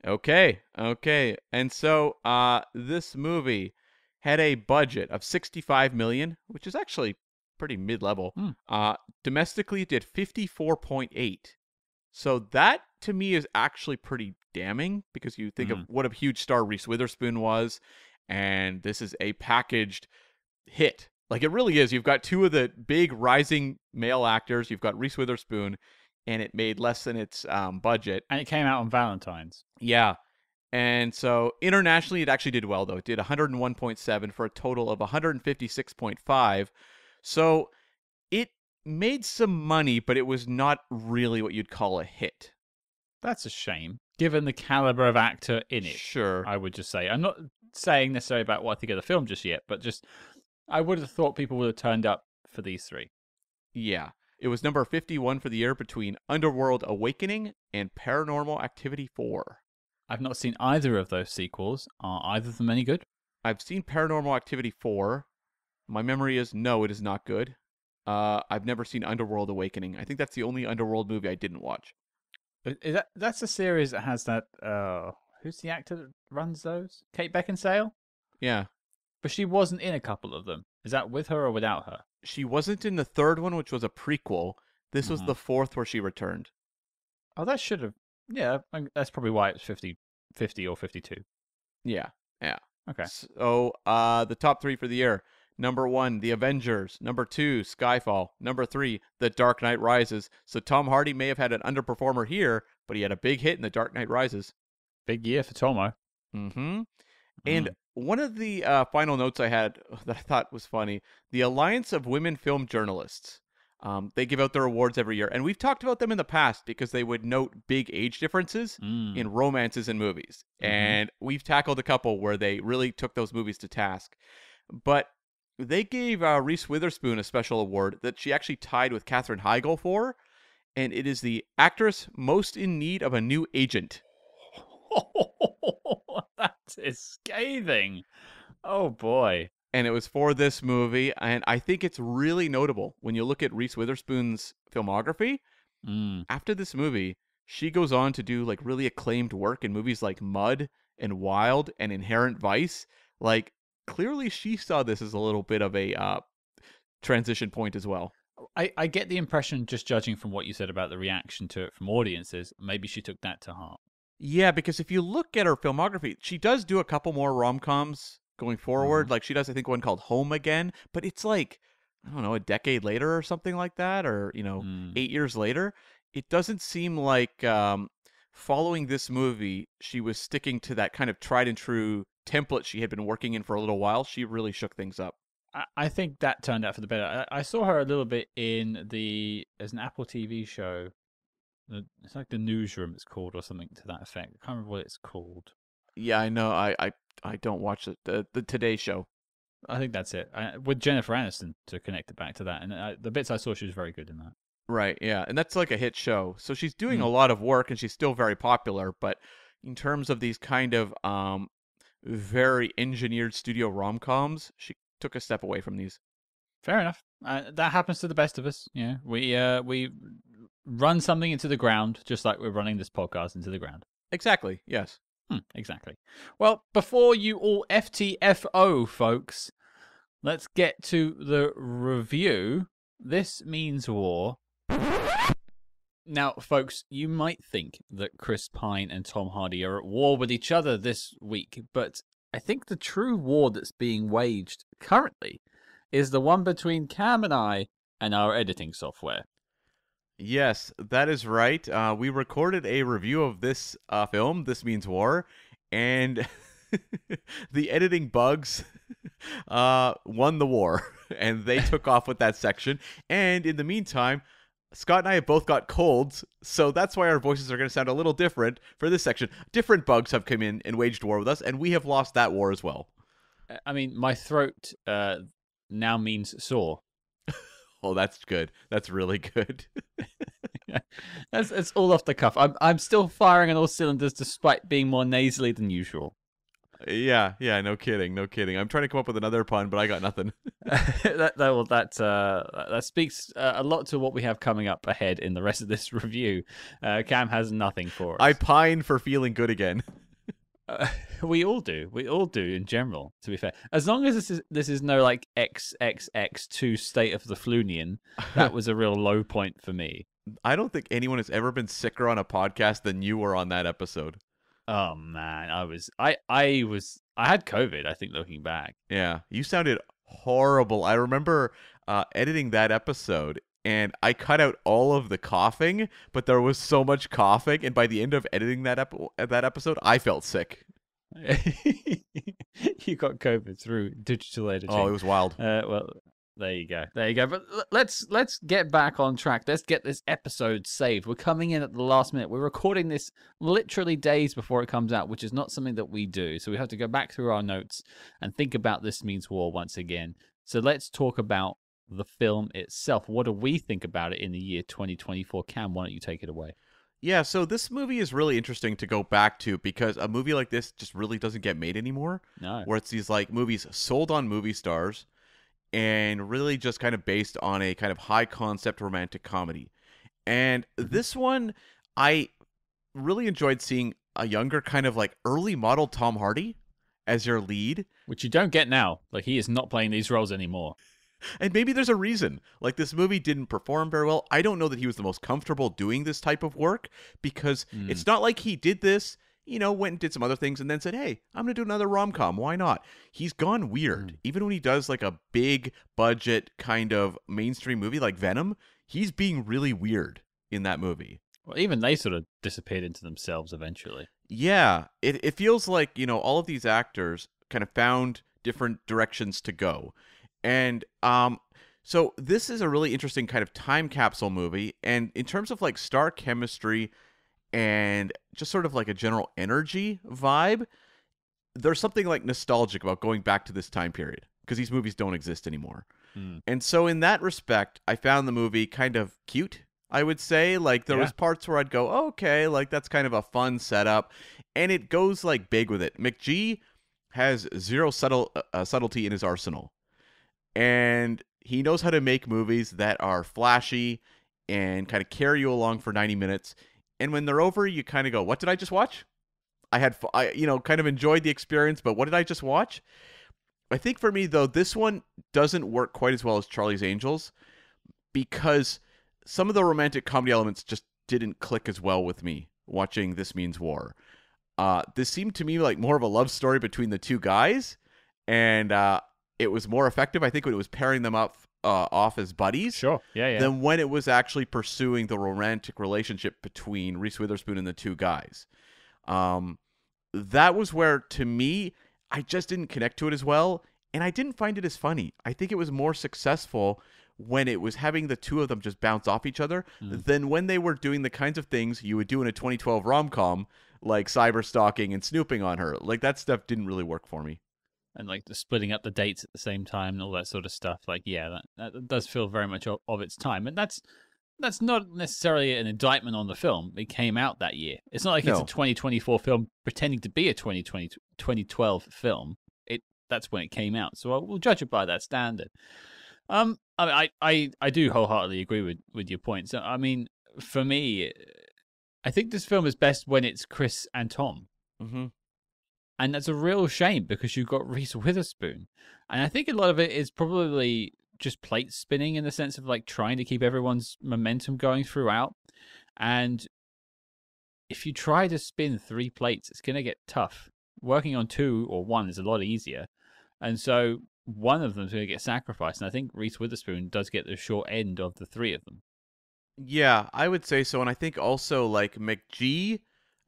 Okay, okay, and so uh, this movie had a budget of sixty-five million, which is actually pretty mid-level. Hmm. Uh, domestically, it did fifty-four point eight. So that to me is actually pretty damning because you think of Mhm. what a huge star Reese Witherspoon was, and this is a packaged hit. Like it really is. You've got two of the big rising male actors. You've got Reese Witherspoon, and it made less than its um, budget. And it came out on Valentine's. Yeah. And so internationally, it actually did well, though. It did 101.7 for a total of 156.5. So it made some money, but it was not really what you'd call a hit. That's a shame, given the caliber of actor in it. Sure. I would just say. I'm not saying necessarily about what I think of the film just yet, but just I would have thought people would have turned up for these three. Yeah. It was number 51 for the year between Underworld Awakening and Paranormal Activity 4. I've not seen either of those sequels. Are either of them any good? I've seen Paranormal Activity 4. My memory is no, it is not good. Uh, I've never seen Underworld Awakening. I think that's the only Underworld movie I didn't watch. Is that that's a series that has that? Uh, who's the actor that runs those? Kate Beckinsale, Yeah. but she wasn't in a couple of them. Is that with her or without her? She wasn't in the third one, which was a prequel. This was Mhm. the fourth where she returned. Oh, that should have. Yeah, that's probably why it's 50, 50 or fifty-two. Yeah. Yeah. Okay. So, uh, the top three for the year. Number one, The Avengers. Number two, Skyfall. Number three, The Dark Knight Rises. So Tom Hardy may have had an underperformer here, but he had a big hit in The Dark Knight Rises. Big year for Tomo. Mm-hmm. And Mm. one of the uh, final notes I had that I thought was funny: the Alliance of Women Film Journalists. Um, they give out their awards every year, and we've talked about them in the past because they would note big age differences Mm. in romances and movies. Mhm. And we've tackled a couple where they really took those movies to task. But they gave uh, Reese Witherspoon a special award that she actually tied with Katherine Heigl for, and it is the actress most in need of a new agent. that is scathing. Oh boy. And it was for this movie, and I think it's really notable when you look at Reese Witherspoon's filmography. Mm. After this movie, she goes on to do like really acclaimed work in movies like Mud and Wild and Inherent Vice. Like clearly she saw this as a little bit of a uh, transition point as well. I, I get the impression, just judging from what you said about the reaction to it from audiences, maybe she took that to heart. Yeah, because if you look at her filmography, she does do a couple more rom coms going forward. Mhm. Like she does, I think, one called Home Again, but it's like, I don't know, a decade later or something like that, or, you know, Mm. eight years later. It doesn't seem like um, following this movie, she was sticking to that kind of tried and true template she had been working in for a little while. She really shook things up. I, I think that turned out for the better. I, I saw her a little bit in the as an Apple TV show. It's like the newsroom. It's called or something to that effect. I can't remember what it's called. Yeah, I know. I I, I don't watch the, the the Today Show. I think that's it. I, with Jennifer Aniston to connect it back to that, and I, the bits I saw, she was very good in that. Right, yeah. And that's like a hit show. So she's doing Mm. a lot of work and she's still very popular, but in terms of these kind of um very engineered studio rom-coms, she took a step away from these. Fair enough. Uh, that happens to the best of us. Yeah, we uh we run something into the ground just like we're running this podcast into the ground. Exactly. Yes. Hmm, exactly. Well, before you all FTFO, folks, let's get to the review. This means war. Now, folks, you might think that Chris Pine and Tom Hardy are at war with each other this week, but I think the true war that's being waged currently is the one between Cam and I and our editing software. Yes, that is right. Uh, we recorded a review of this uh, film, This Means War, and the editing bugs uh, won the war, and they took off with that section. And in the meantime, Scott and I have both got colds, so that's why our voices are going to sound a little different for this section. Different bugs have come in and waged war with us, and we have lost that war as well. I mean, my throat uh, now means sore. Oh, that's good. That's really good. That's it's all off the cuff. I'm I'm still firing on all cylinders despite being more nasally than usual. yeah, yeah, no kidding, no kidding. I'm trying to come up with another pun, but I got nothing. that that well, that uh, that speaks uh, a lot to what we have coming up ahead in the rest of this review. Uh, Cam has nothing for us. I pine for feeling good again. Uh, we all do. We all do in general. To be fair, as long as this is this is no like XXX2 state of the Flunian, that was a real low point for me. I don't think anyone has ever been sicker on a podcast than you were on that episode. Oh man, I was I I was I had COVID. I think looking back. Yeah, you sounded horrible. I remember uh, editing that episode and I cut out all of the coughing, but there was so much coughing, and by the end of editing that ep- that episode, I felt sick. you got COVID through digital editing. Oh, it was wild. Uh, well, There you go. There you go. But let's let's get back on track. Let's get this episode saved. We're coming in at the last minute. We're recording this literally days before it comes out, which is not something that we do. So we have to go back through our notes and think about this means war once again. So let's talk about the film itself. What do we think about it in the year 2024? Cam, why don't you take it away? Yeah, so this movie is really interesting to go back to because a movie like this just really doesn't get made anymore. No. Where it's these like movies sold on movie stars and really just kind of based on a kind of high concept romantic comedy. And Mhm. this one, I really enjoyed seeing a younger kind of like early model Tom Hardy as your lead. Which you don't get now. Like he is not playing these roles anymore. And maybe there's a reason. Like this movie didn't perform very well. I don't know that he was the most comfortable doing this type of work because Mm. it's not like he did this, you know, went and did some other things and then said, "Hey, I'm going to do another rom-com. Why not?" He's gone weird. Mm. Even when he does like a big budget kind of mainstream movie like Venom, he's being really weird in that movie. Well, even they sort of disappeared into themselves eventually. Yeah, it it feels like, you know, all of these actors kind of found different directions to go. And um so this is a really interesting kind of time capsule movie and in terms of like star chemistry and just sort of like a general energy vibe, there's something like nostalgic about going back to this time period because these movies don't exist anymore. Hmm. And so in that respect, I found the movie kind of cute, I would say. Like there Yeah. was parts where I'd go, oh, "Okay, like that's kind of a fun setup." And it goes like big with it. McG has zero subtle uh, subtlety in his arsenal. And he knows how to make movies that are flashy and kind of carry you along for 90 minutes. And when they're over, you kind of go, "What did I just watch?" I had I you know, kind of enjoyed the experience, but what did I just watch? I think for me though, this one doesn't work quite as well as Charlie's Angels because some of the romantic comedy elements just didn't click as well with me watching This Means War. Uh, this seemed to me like more of a love story between the two guys, and uh, it was more effective, I think, when it was pairing them up uh, off as buddies Sure. Yeah, yeah. than when it was actually pursuing the romantic relationship between Reese Witherspoon and the two guys. Um, that was where, to me, I just didn't connect to it as well, and I didn't find it as funny. I think it was more successful when it was having the two of them just bounce off each other Mm. than when they were doing the kinds of things you would do in a 2012 rom com, like cyber stalking and snooping on her. Like that stuff didn't really work for me. And like the splitting up the dates at the same time and all that sort of stuff. Like, yeah, that, that does feel very much of, of its time, and that's that's not necessarily an indictment on the film. It came out that year. It's not like it's a 2024 film pretending to be a 2020 2012 film. It that's when it came out, so we'll judge it by that standard. Um, I mean, I I I do wholeheartedly agree with with your points. I mean, for me, I think this film is best when it's Chris and Tom. Mm-hmm. And that's a real shame because you've got Reese Witherspoon. And I think a lot of it is probably just plate spinning in the sense of like trying to keep everyone's momentum going throughout. And if you try to spin three plates, it's going to get tough. Working on two or one is a lot easier. And so one of them's going to get sacrificed. And I think Reese Witherspoon does get the short end of the three of them. Yeah, I would say so. And I think also like McG,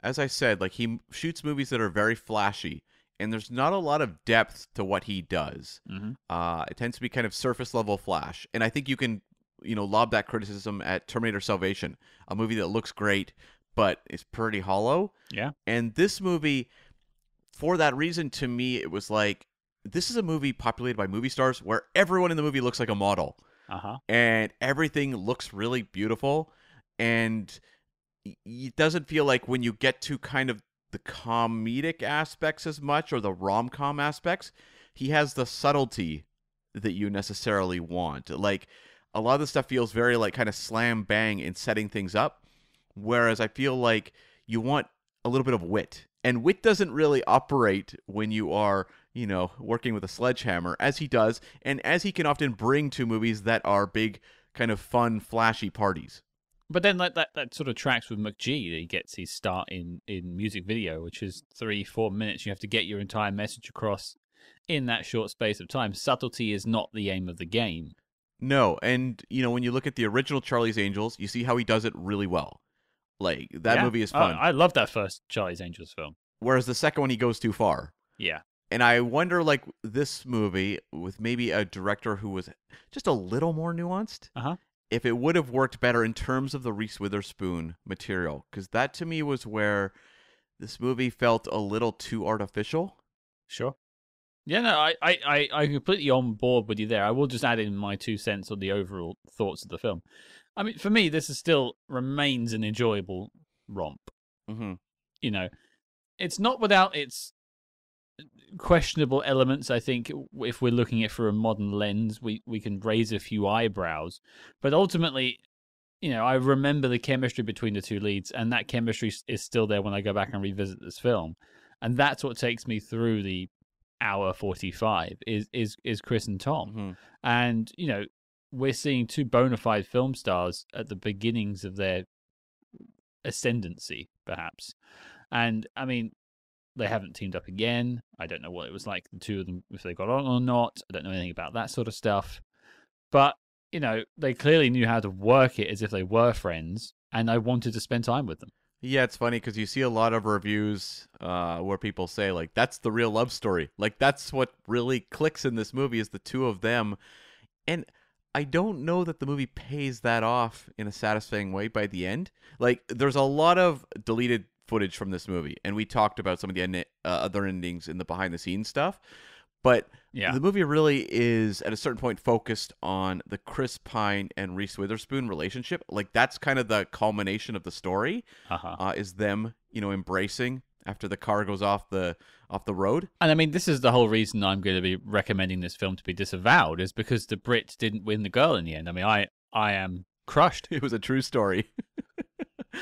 as I said, like he shoots movies that are very flashy, and there's not a lot of depth to what he does. Mm-hmm. Uh, it tends to be kind of surface level flash, and I think you can, you know, lob that criticism at Terminator Salvation, a movie that looks great but is pretty hollow. Yeah. And this movie, for that reason, to me, it was like this is a movie populated by movie stars where everyone in the movie looks like a model Uh huh. and everything looks really beautiful and it doesn't feel like when you get to kind of the comedic aspects as much or the rom-com aspects he has the subtlety that you necessarily want. Like a lot of the stuff feels very like kind of slam bang in setting things up whereas i feel like you want a little bit of wit. And wit doesn't really operate when you are you know working with a sledgehammer as he does and as he can often bring to movies that are big kind of fun flashy parties But then like that, that sort of tracks with McG that he gets his start in, in music video, which is three, four minutes. You have to get your entire message across in that short space of time. Subtlety is not the aim of the game. no and you know when you look at the original charlie's angels you see how he does it really well like that Yeah. movie is fun I love that first Charlie's Angels film. whereas the second one he goes too far Yeah. And I wonder, like this movie with maybe a director who was just a little more nuanced, Uh-huh. If it would have worked better in terms of the Reese Witherspoon material, because that to me was where this movie felt a little too artificial. Sure. Yeah, no, I, I, I, I'm completely on board with you there. I will just add in my two cents on the overall thoughts of the film. I mean, for me, this is still remains an enjoyable romp. Mm-hmm. You know, it's not without its questionable elements. I think if we're looking at it through a modern lens, we we can raise a few eyebrows. But ultimately, you know, I remember the chemistry between the two leads, and that chemistry is still there when I go back and revisit this film, and that's what takes me through the hour forty five. Is is is Chris and Tom, Mm-hmm. and you know, we're seeing two bona fide film stars at the beginnings of their ascendancy, perhaps. And I mean, they haven't teamed up again. I don't know what it was like the two of them if they got on or not. I don't know anything about that sort of stuff. But you know, they clearly knew how to work it as if they were friends, and I wanted to spend time with them. Yeah, it's funny because you see a lot of reviews uh, where people say like that's the real love story. Like that's what really clicks in this movie is the two of them, and I don't know that the movie pays that off in a satisfying way by the end. Like there's a lot of deleted footage from this movie, and we talked about some of the end- uh, other endings in the behind the scenes stuff, but Yeah, the movie really is at a certain point focused on the Chris Pine and Reese Witherspoon relationship. Like that's kind of the culmination of the story uh-huh. uh, is them, you know, embracing after the car goes off the off the road. And I mean, this is the whole reason I'm going to be recommending this film to be disavowed is because the Brit didn't win the girl in the end. I mean, I I am crushed. It was a true story.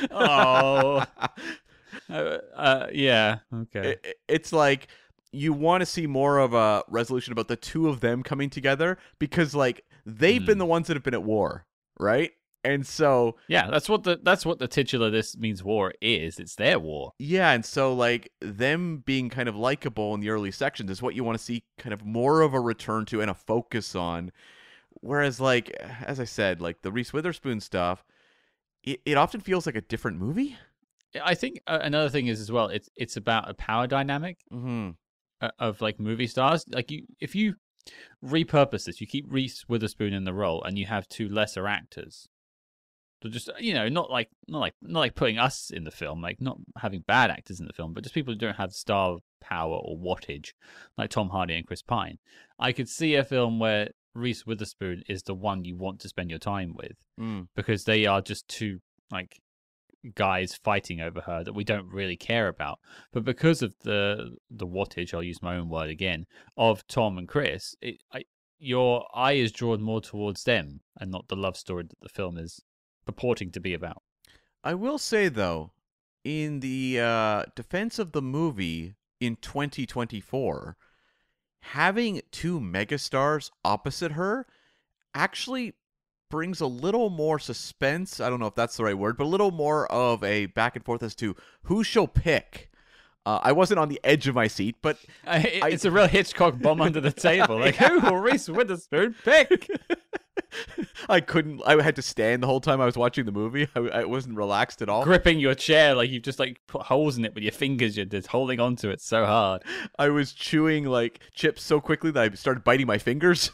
Oh. Uh, uh, yeah. Okay. It- it's like you want to see more of a resolution about the two of them coming together because like they've been Hmm. the ones that have been at war, right? And so Yeah, that's what the that's what the titular "This Means War" is. It's their war. yeah, and so like them being kind of likable in the early sections is what you want to see kind of more of a return to and a focus on. Whereas like as I said, like the Reese Witherspoon stuff, it, it often feels like a different movie. I think uh, another thing is as well. It's it's about a power dynamic Mm-hmm. uh, of like movie stars. Like you, if you repurpose this, you keep Reese Witherspoon in the role, and you have two lesser actors. So just you know, not like not like not like putting us in the film, like not having bad actors in the film, but just people who don't have star power or wattage, like Tom Hardy and Chris Pine. I could see a film where Reese Witherspoon is the one you want to spend your time with Mm. because they are just two like guys fighting over her that we don't really care about. But because of the the wattage, I'll use my own word again, of Tom and Chris, it, I, your eye is drawn more towards them and not the love story that the film is purporting to be about. I will say though, in the uh, defense of the movie in 2024, having two megastars opposite her actually brings a little more suspense. I don't know if that's the right word, but a little more of a back and forth as to who she'll pick. Uh, I wasn't on the edge of my seat, but I, it's a real Hitchcock bomb under the table. Like, who will Reese Witherspoon pick? I couldn't. I had to stand the whole time I was watching the movie. I, I wasn't relaxed at all. Gripping your chair like you've just like put holes in it with your fingers. You're just holding onto it so hard. I was chewing like chips so quickly that I started biting my fingers.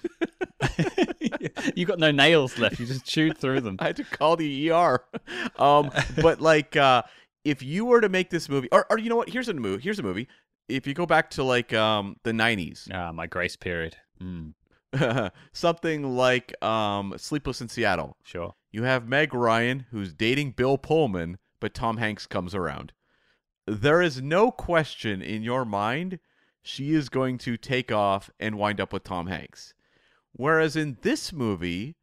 you got no nails left. You just chewed through them. I had to call the ER. Um, but like, uh, if you were to make this movie, or, or you know what? Here's a movie. Here's a movie. If you go back to like um the '90s, Ah, my grace period. Mm, something like um Sleepless in Seattle, sure. you have Meg Ryan who's dating Bill Pullman, but Tom Hanks comes around. There is no question in your mind she is going to take off and wind up with Tom Hanks. Whereas in this movie,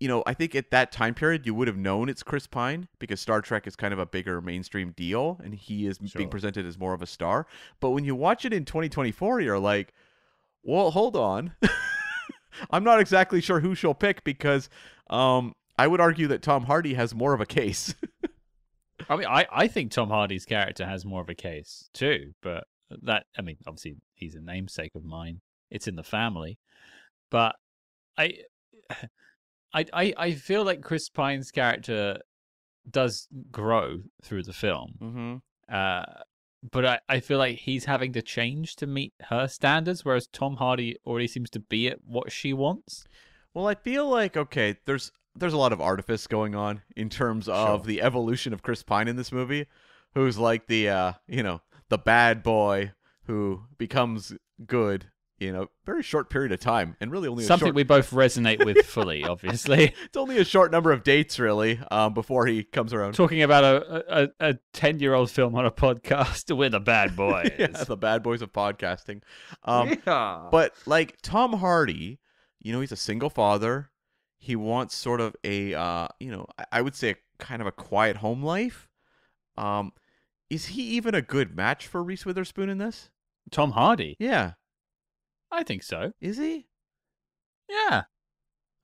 you know, I think at that time period you would have known it's Chris Pine because Star Trek is kind of a bigger mainstream deal and he is Sure. being presented as more of a star. But when you watch it in 2024, you're like, well, hold on. I'm not exactly sure who she'll pick because um, I would argue that Tom Hardy has more of a case. I mean, I, I think Tom Hardy's character has more of a case too, but that I mean, obviously he's a namesake of mine. It's in the family, but I, I, I, I feel like Chris Pine's character does grow through the film. mm-hmm. Uh, but I, I feel like he's having to change to meet her standards, whereas Tom Hardy already seems to be at what she wants. Well, I feel like okay, there's there's a lot of artifice going on in terms of Sure. the evolution of Chris Pine in this movie, who's like the uh, you know, the bad boy who becomes good in a very short period of time and really only a Something short, we both resonate with fully, obviously. it's only a short number of dates really um, before he comes around. Talking about a a- a ten year old film on a podcast with a bad boy. yeah, the bad boys of podcasting. Um, yeah. But like Tom Hardy, you know, he's a single father. He wants sort of a, uh, you know, I- I would say a kind of a quiet home life. Um, is he even a good match for Reese Witherspoon in this? Tom Hardy. Yeah, I think so. is he? Yeah.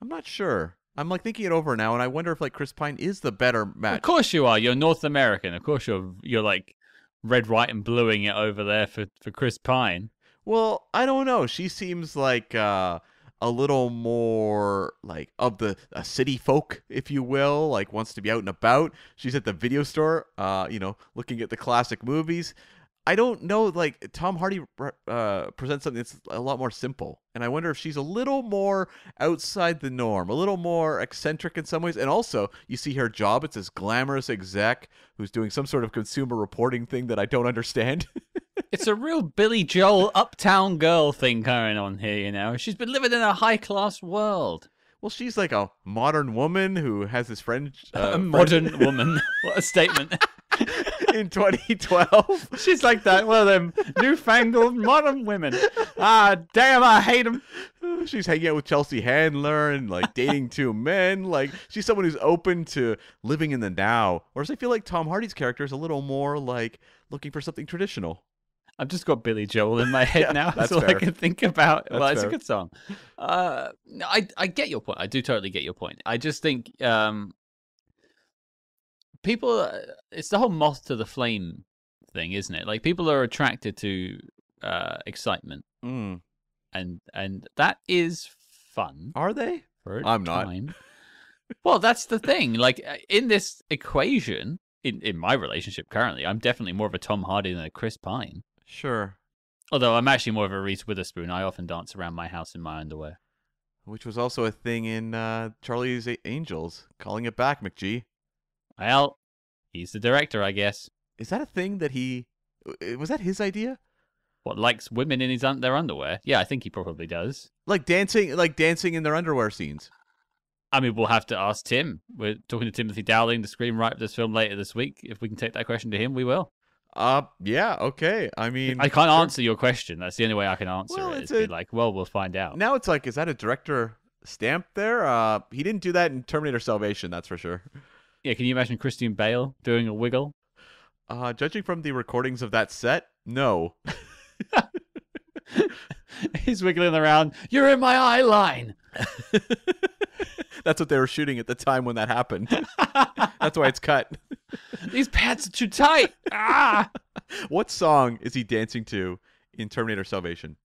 I'm not sure. I'm like thinking it over now, and I wonder if like Chris Pine is the better match. Of course you are. You're North American. Of course you're you're like red, white, and bluing it over there for, for Chris Pine. Well, I don't know. She seems like uh, a little more like of the a city folk, if you will. Like wants to be out and about. She's at the video store, uh, you know, looking at the classic movies. I don't know. Like Tom Hardy uh, presents something that's a lot more simple, and I wonder if she's a little more outside the norm, a little more eccentric in some ways. And also, you see her job; it's this glamorous exec who's doing some sort of consumer reporting thing that I don't understand. It's a real Billy Joel uptown girl thing going on here, you know. She's been living in a high class world. Well, she's like a modern woman who has this friend, uh, a modern woman. What a statement. in 2012. She's like that, one of them newfangled modern women. Ah, damn, I hate them. she's hanging out with Chelsea Handler and like dating two men. Like she's someone who's open to living in the now. Whereas I feel like Tom Hardy's character is a little more like looking for something traditional. I've just got Billy Joel in my head Yeah, now. that's That's all I can think about. well, That's it's fair. a good song. Uh, no, I I get your point. I do totally get your point. I just think um, people. uh, It's the whole moth to the flame thing, isn't it? Like people are attracted to uh, excitement, Mm. and and that is fun Are they? I'm not. well, that's the thing. Like uh, in this equation, in in my relationship currently, I'm definitely more of a Tom Hardy than a Chris Pine. Sure. Although I'm actually more of a Reese Witherspoon. I often dance around my house in my underwear. Which was also a thing in uh, Charlie's A- Angels. Calling it back, McG. Well, he's the director, I guess. Is that a thing that he? Was that his idea? What likes women in his un- their underwear? Yeah, I think he probably does. Like dancing, like dancing in their underwear scenes. I mean, we'll have to ask Tim. We're talking to Timothy Dowling, the screenwriter of this film, later this week. If we can take that question to him, we will. Uh, yeah, okay. I mean, I can't sure. answer your question. That's the only way I can answer Well, it. it's a- like, well, we'll find out. Now it's like, is that a director stamp there? Uh, he didn't do that in Terminator Salvation, that's for sure. Yeah, can you imagine Christian Bale doing a wiggle? Uh, judging from the recordings of that set, no. He's wiggling around. You're in my eye line. that's what they were shooting at the time when that happened. that's why it's cut. These pants are too tight. Ah. What song is he dancing to in Terminator Salvation?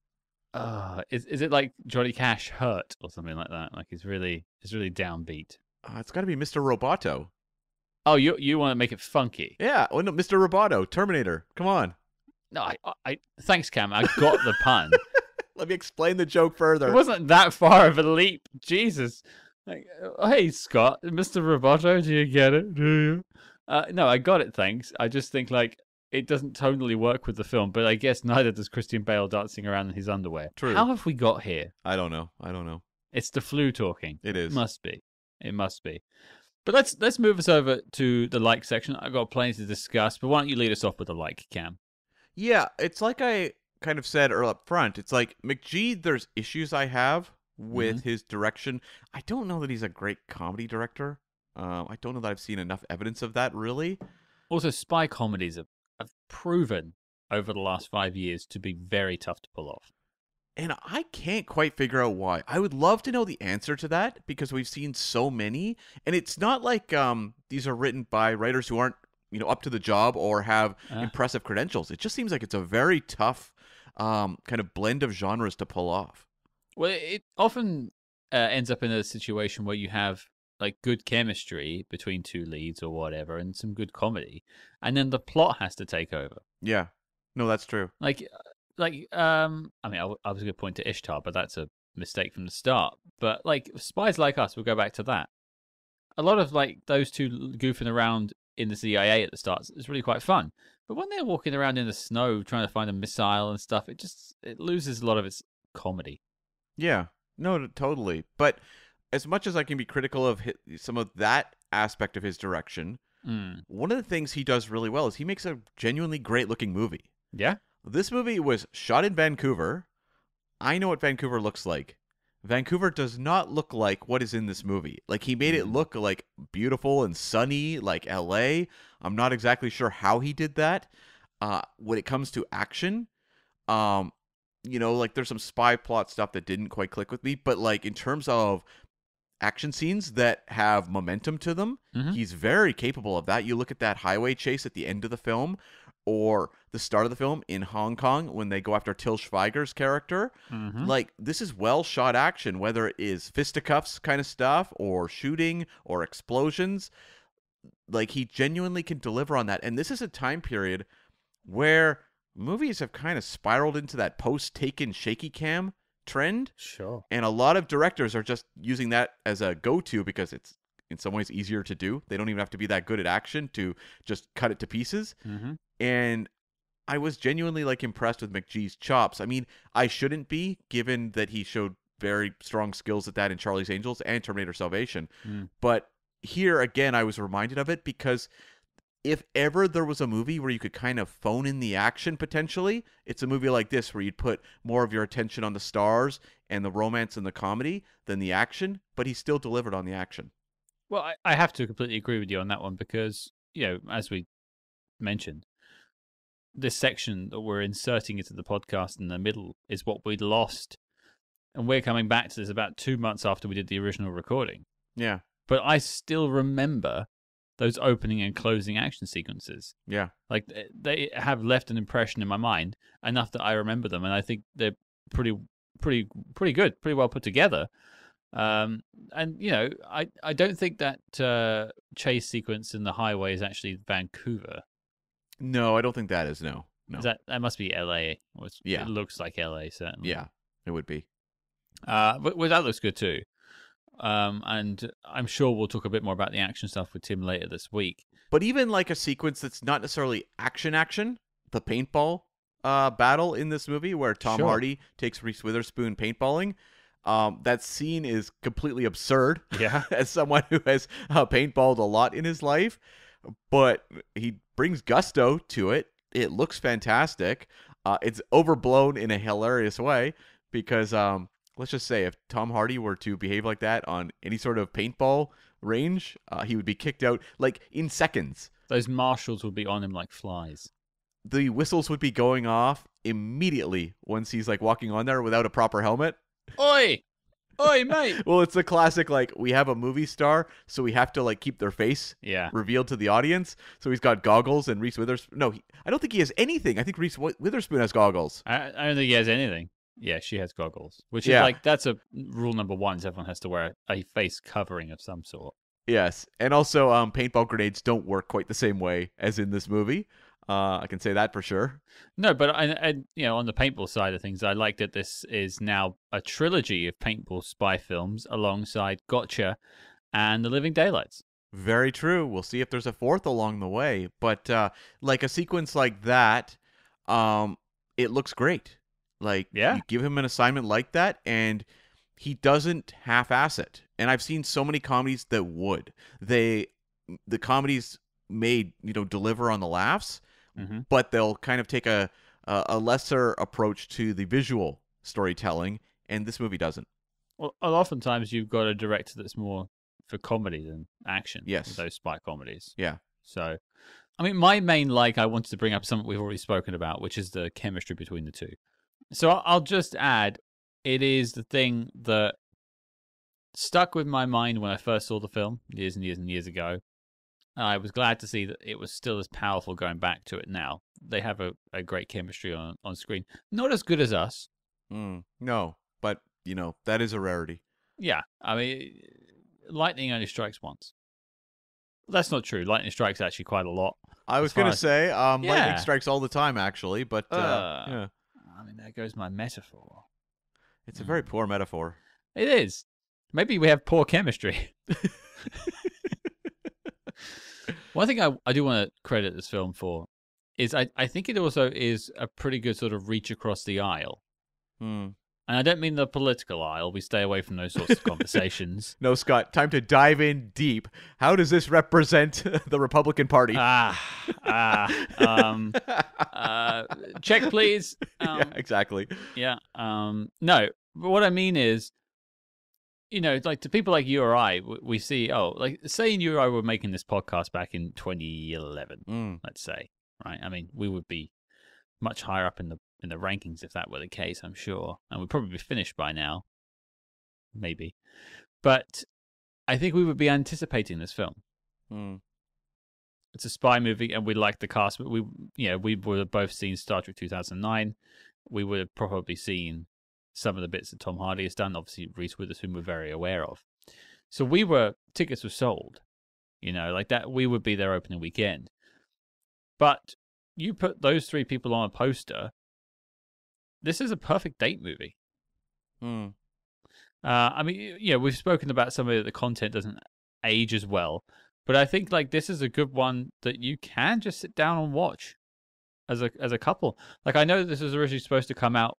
Uh, is is it like Johnny Cash hurt or something like that? Like he's really he's really downbeat. Uh, it's got to be Mr. Roboto. Oh, you you want to make it funky? Yeah, oh no, Mr. Roboto, Terminator. Come on. No, I, I, I thanks Cam. I got the pun. Let me explain the joke further. it wasn't that far of a leap. Jesus. Like, uh, hey Scott, Mr. Roboto, do you get it? Do you? Uh, no, I got it. Thanks. I just think like it doesn't tonally work with the film, but I guess neither does Christian Bale dancing around in his underwear. True. How have we got here? I don't know. I don't know. It's the flu talking. It is. It must be. It must be. But let's let's move us over to the like section. I've got plenty to discuss, but why don't you lead us off with the like, Cam? Yeah, it's like I kind of said early up front. It's like McG, there's issues I have with his direction. I don't know that he's a great comedy director. Um, I don't know that I've seen enough evidence of that, really. Also, spy comedies have, have proven over the last five years to be very tough to pull off. And I can't quite figure out why. I would love to know the answer to that because we've seen so many. And it's not like um, these are written by writers who aren't, you know, up to the job or have Uh. impressive credentials. It just seems like it's a very tough um, kind of blend of genres to pull off. Well, it often uh, ends up in a situation where you have like good chemistry between two leads or whatever, and some good comedy, and then the plot has to take over. Yeah. No, that's true. Like, uh, like, um, I mean, I, w- I was going to point to Ishtar, but that's a mistake from the start. But like, spies like us, we'll go back to that. A lot of like those two goofing around in the CIA at the start It's really quite fun. But when they're walking around in the snow trying to find a missile and stuff, it just it loses a lot of its comedy. Yeah. No, totally. But as much as I can be critical of hi some of that aspect of his direction, Mm. one of the things he does really well is he makes a genuinely great looking movie. Yeah. This movie was shot in Vancouver. I know what Vancouver looks like. Vancouver does not look like what is in this movie. Like he made it Mm. look like beautiful and sunny like LA. I'm not exactly sure how he did that. Uh when it comes to action, um you know, like there's some spy plot stuff that didn't quite click with me, but like in terms of action scenes that have momentum to them, Mhm. he's very capable of that. You look at that highway chase at the end of the film or the start of the film in Hong Kong when they go after Til Schweiger's character. Mhm. Like this is well shot action, whether it is fisticuffs kind of stuff or shooting or explosions. Like he genuinely can deliver on that. And this is a time period where movies have kind of spiraled into that post taken shaky cam trend. Sure. And a lot of directors are just using that as a go to because it's in some ways easier to do. They don't even have to be that good at action to just cut it to pieces Mm-hmm. And I was genuinely like impressed with McG's chops. I mean, I shouldn't be given that he showed very strong skills at that in Charlie's Angels and Terminator Salvation. Mm. But here again, I was reminded of it because if ever there was a movie where you could kind of phone in the action potentially, it's a movie like this where you'd put more of your attention on the stars and the romance and the comedy than the action, but he still delivered on the action. Well, I, I have to completely agree with you on that one because, you know, as we mentioned, this section that we're inserting into the podcast in the middle is what we'd lost. And we're coming back to this about two months after we did the original recording. Yeah. But I still remember those opening and closing action sequences. Yeah. Like they have left an impression in my mind enough that I remember them, and I think they're pretty, pretty, pretty good, pretty well put together. Um, and you know, I I don't think that uh, chase sequence in the highway is actually Vancouver. No, I don't think that is no. No. Is that that must be L.A. It's- Yeah. it looks like L.A. Certainly. yeah, it would be. Uh, but well, that looks good too. Um, and I'm sure we'll talk a bit more about the action stuff with Tim later this week. But even like a sequence that's not necessarily action action, the paintball uh, battle in this movie where Tom Sure. Hardy takes Reese Witherspoon paintballing, um, that scene is completely absurd Yeah. as someone who has uh, paintballed a lot in his life. But he brings gusto to it. It looks fantastic. Uh, it's overblown in a hilarious way because um, let's just say if Tom Hardy were to behave like that on any sort of paintball range, uh, he would be kicked out like in seconds. Those marshals would be on him like flies. The whistles would be going off immediately once he's like walking on there without a proper helmet. Oi! Oi, mate! Well, it's the classic like we have a movie star, so we have to like keep their face yeah. revealed to the audience. So he's got goggles and Reese Witherspoon. No, he, I don't think he has anything. I think Reese Wi- Witherspoon has goggles. I, I don't think he has anything. Yeah, she has goggles, which Yeah. is like that's a rule number one. Is everyone has to wear a face covering of some sort. Yes, and also um, paintball grenades don't work quite the same way as in this movie. Uh, I can say that for sure. No, but I, I, you know, on the paintball side of things, I like that this is now a trilogy of paintball spy films alongside Gotcha and The Living Daylights. Very true. We'll see if there's a fourth along the way. But uh, like a sequence like that, um, it looks great. Like Yeah. you give him an assignment like that, and he doesn't half-ass it. And I've seen so many comedies that would. They, the comedies may you know deliver on the laughs, Mm-hmm. but they'll kind of take a a, lesser approach to the visual storytelling, and this movie doesn't. Well, oftentimes you've got a director that's more for comedy than action. Yes. those spy comedies. Yeah. So, I mean, my main like I wanted to bring up something we've already spoken about, which is the chemistry between the two. So I'll- I'll just add, it is the thing that stuck with my mind when I first saw the film years and years and years ago. I was glad to see that it was still as powerful going back to it now. They have a, a great chemistry on, on screen. Not as good as us. Mm, no, but you know that is a rarity. Yeah, I mean, lightning only strikes once. That's not true. Lightning strikes actually quite a lot. I was gonna say, um, Yeah. lightning strikes all the time, actually, but uh, Uh. yeah, I mean, there goes my metaphor. it's a very poor metaphor. It is. Maybe we have poor chemistry. One thing I, I do want to credit this film for is I, I think it also is a pretty good sort of reach across the aisle. Hmm. And I don't mean the political aisle. We stay away from those sorts of conversations. No, Scott, time to dive in deep. How does this represent the Republican Party? ah, ah, um, uh, check please. Um, yeah, exactly. Yeah. Um. No. But what I mean is, you know, like to people like you or I, we see. Oh, like saying you or I were making this podcast back in 2011, Mm. let's say, right? I mean, we would be much higher up in the in the rankings if that were the case. I'm sure, and we'd probably be finished by now, maybe. But I think we would be anticipating this film. Mm. It's a spy movie, and we like the cast. But we, you know, we would have both seen Star Trek 2009. We would have probably seen some of the bits that Tom Hardy has done. Obviously, Reese Witherspoon we're very aware of. So we were tickets were sold. You know, like that. We would be there opening weekend. But you put those three people on a poster. This is a perfect date movie. Mm. Uh, I mean, yeah, we've spoken about some of the content doesn't age as well, but I think like this is a good one that you can just sit down and watch as a as a couple. Like I know this was originally supposed to come out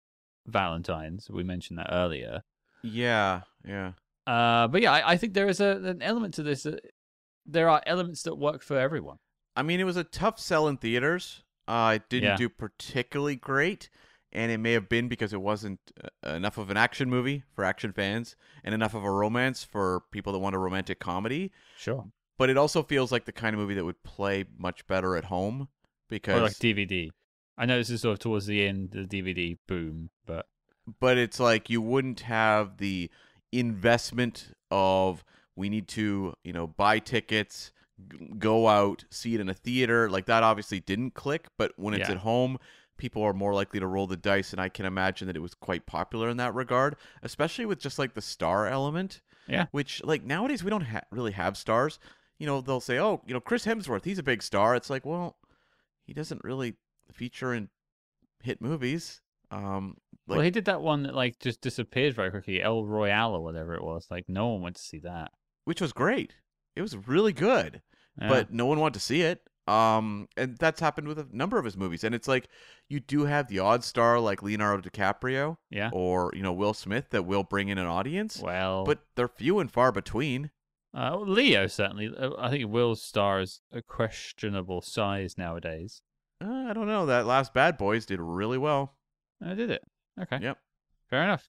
Valentine's. We mentioned that earlier. Yeah, yeah. Uh, but yeah, I, I think there is a, an element to this. That there are elements that work for everyone. I mean, it was a tough sell in theaters. Uh, it didn't Yeah. do particularly great, and it may have been because it wasn't uh, enough of an action movie for action fans and enough of a romance for people that want a romantic comedy. Sure. But it also feels like the kind of movie that would play much better at home because Or like DVD. I know this is sort of towards the end, the DVD boom, but but it's like you wouldn't have the investment of we need to you know buy tickets go out see it in a theater like that obviously didn't click but when it's Yeah. at home people are more likely to roll the dice and i can imagine that it was quite popular in that regard especially with just like the star element Yeah. which like nowadays we don't ha- really have stars you know they'll say oh you know chris hemsworth he's a big star it's like well he doesn't really feature in hit movies um like well, he did that one that like just disappeared very quickly, El Royale or whatever it was. Like no one went to see that. which was great. It was really good, Yeah. but no one wanted to see it. Um, and that's happened with a number of his movies. And it's like you do have the odd star like Leonardo DiCaprio yeah, or you know Will Smith that will bring in an audience, well, but they're few and far between. uh, Leo certainly. Uh, I think Will's star is a questionable size nowadays. Uh, I don't know. That last Bad Boys did really well. I did it. Okay. Yep. Fair enough.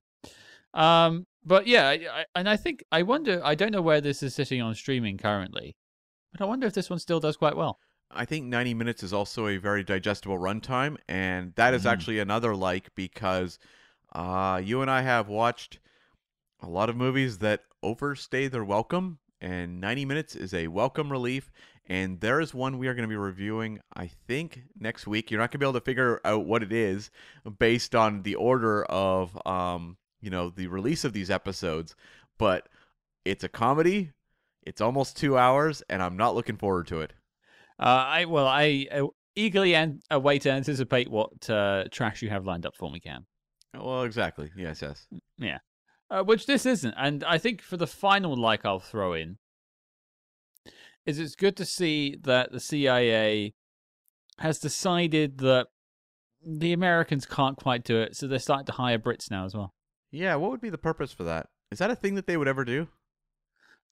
Um, but yeah, I, I, and I think I wonder. I don't know where this is sitting on streaming currently, but I wonder if this one still does quite well. I think 90 minutes is also a very digestible runtime, and that is Mhm. actually another like because uh, you and I have watched a lot of movies that overstay their welcome, and 90 minutes is a welcome relief. And there is one we are going to be reviewing, I think, next week. You're not going to be able to figure out what it is based on the order of, um, you know, the release of these episodes, but it's a comedy. It's almost two hours, and I'm not looking forward to it. Uh, I well, I uh, eagerly an- await to anticipate what uh, trash you have lined up for me, Cam. Well, exactly. Yes, yes. Uh, which this isn't. And I think for the final like I'll throw in is it's good to see that the CIA has decided that the Americans can't quite do it, so they're starting to hire Brits now as well. Yeah, what would be the purpose for that? Is that a thing that they would ever do?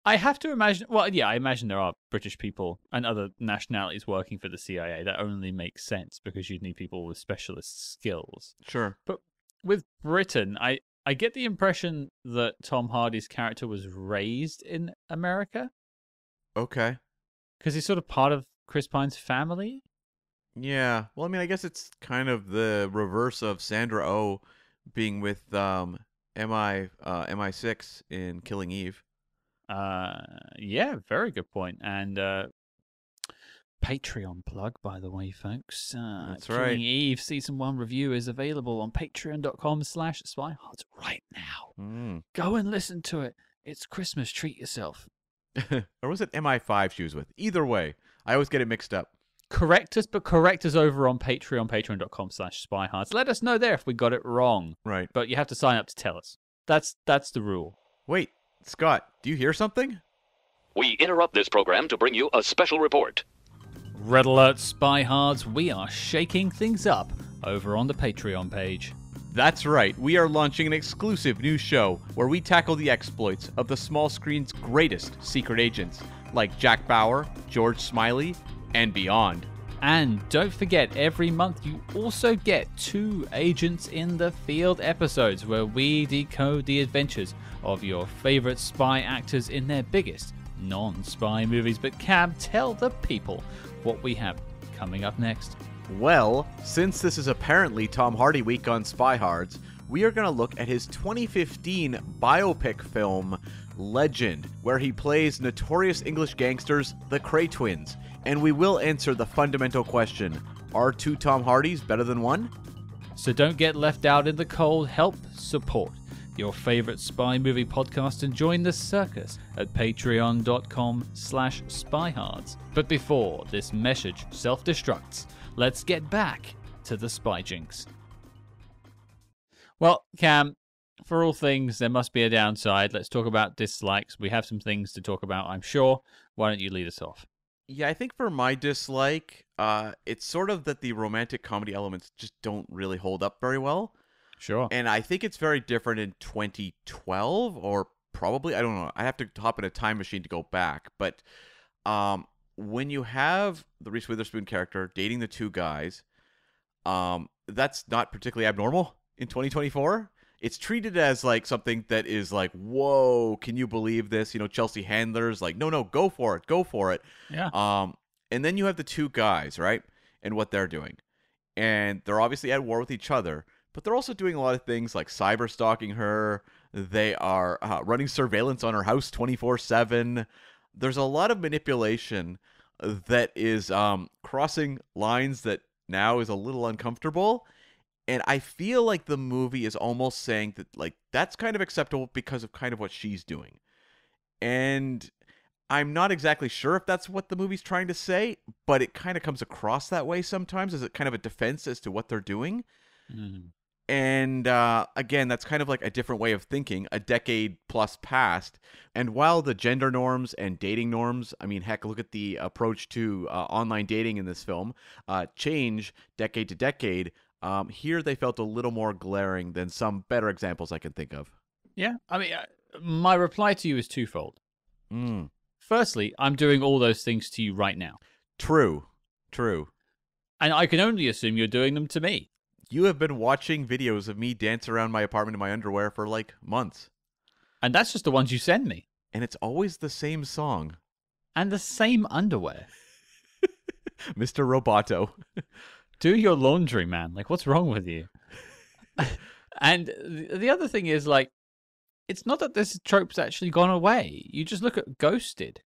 I have to imagine. Well, yeah, I imagine there are British people and other nationalities working for the CIA. That only makes sense because you'd need people with specialist skills. Sure. But with Britain, I I get the impression that Tom Hardy's character was raised in America Okay. because he's sort of part of Chris Pine's family. Yeah. Well, I mean, I guess it's kind of the reverse of Sandra O oh being with um MI uh MI6 in Killing Eve. Uh, yeah, very good point. And uh, Patreon plug, by the way, folks. Uh, That's Killing right. Eve season one review is available on Patreon.com/slash SpyHards right now. Mm. Go and listen to it. It's Christmas. Treat yourself. or was it MI5 she was with? Either way, I always get it mixed up. correct us, but correct us over on Patreon, patreon.com slash spyhards. Let us know there if we got it wrong. Right. But you have to sign up to tell us. That's that's the rule. Wait, Scott, do you hear something? We interrupt this program to bring you a special report. Red Alert Spyhards, we are shaking things up over on the Patreon page. That's right, we are launching an exclusive new show where we tackle the exploits of the small screen's greatest secret agents, like Jack Bauer, George Smiley, and beyond. And don't forget, every month you also get two Agents in the Field episodes where we decode the adventures of your favorite spy actors in their biggest non spy movies. But Cam, tell the people what we have coming up next. Well, since this is apparently Tom Hardy week on Spy Hards, we are going to look at his 2015 biopic film, Legend, where he plays notorious English gangsters, the Kray twins. And we will answer the fundamental question Are two Tom Hardys better than one? So don't get left out in the cold. Help support your favorite spy movie podcast and join the circus at patreon.com slash spyhards. But before this message self-destructs, let's get back to the spy jinx. Well, Cam, for all things, there must be a downside. Let's talk about dislikes. We have some things to talk about, I'm sure. Why don't you lead us off? Yeah, I think for my dislike, uh, it's sort of that the romantic comedy elements just don't really hold up very well. Sure. And I think it's very different in 2012 or probably I don't know. I have to hop in a time machine to go back, but um when you have the Reese Witherspoon character dating the two guys, um that's not particularly abnormal in 2024. It's treated as like something that is like, "Whoa, can you believe this?" You know, Chelsea Handler's like, "No, no, go for it. Go for it." Yeah. Um and then you have the two guys, right? And what they're doing. And they're obviously at war with each other but they're also doing a lot of things like cyber stalking her. They are uh, running surveillance on her house 24 7. There's a lot of manipulation that is um, crossing lines that now is a little uncomfortable. And I feel like the movie is almost saying that, like, that's kind of acceptable because of kind of what she's doing. And I'm not exactly sure if that's what the movie's trying to say, but it kind of comes across that way sometimes as a kind of a defense as to what they're doing. Mm. And uh, again, that's kind of like a different way of thinking, a decade plus past. And while the gender norms and dating norms, I mean, heck, look at the approach to uh, online dating in this film, uh, change decade to decade. Um, here, they felt a little more glaring than some better examples I can think of. Yeah. I mean, uh, my reply to you is twofold. Mm. Firstly, I'm doing all those things to you right now. True. True. And I can only assume you're doing them to me. You have been watching videos of me dance around my apartment in my underwear for like months. And that's just the ones you send me. And it's always the same song And the same underwear. Mr. Roboto. Do your laundry, man. Like, what's wrong with you? and the other thing is, like, it's not that this trope's actually gone away. You just look at Ghosted,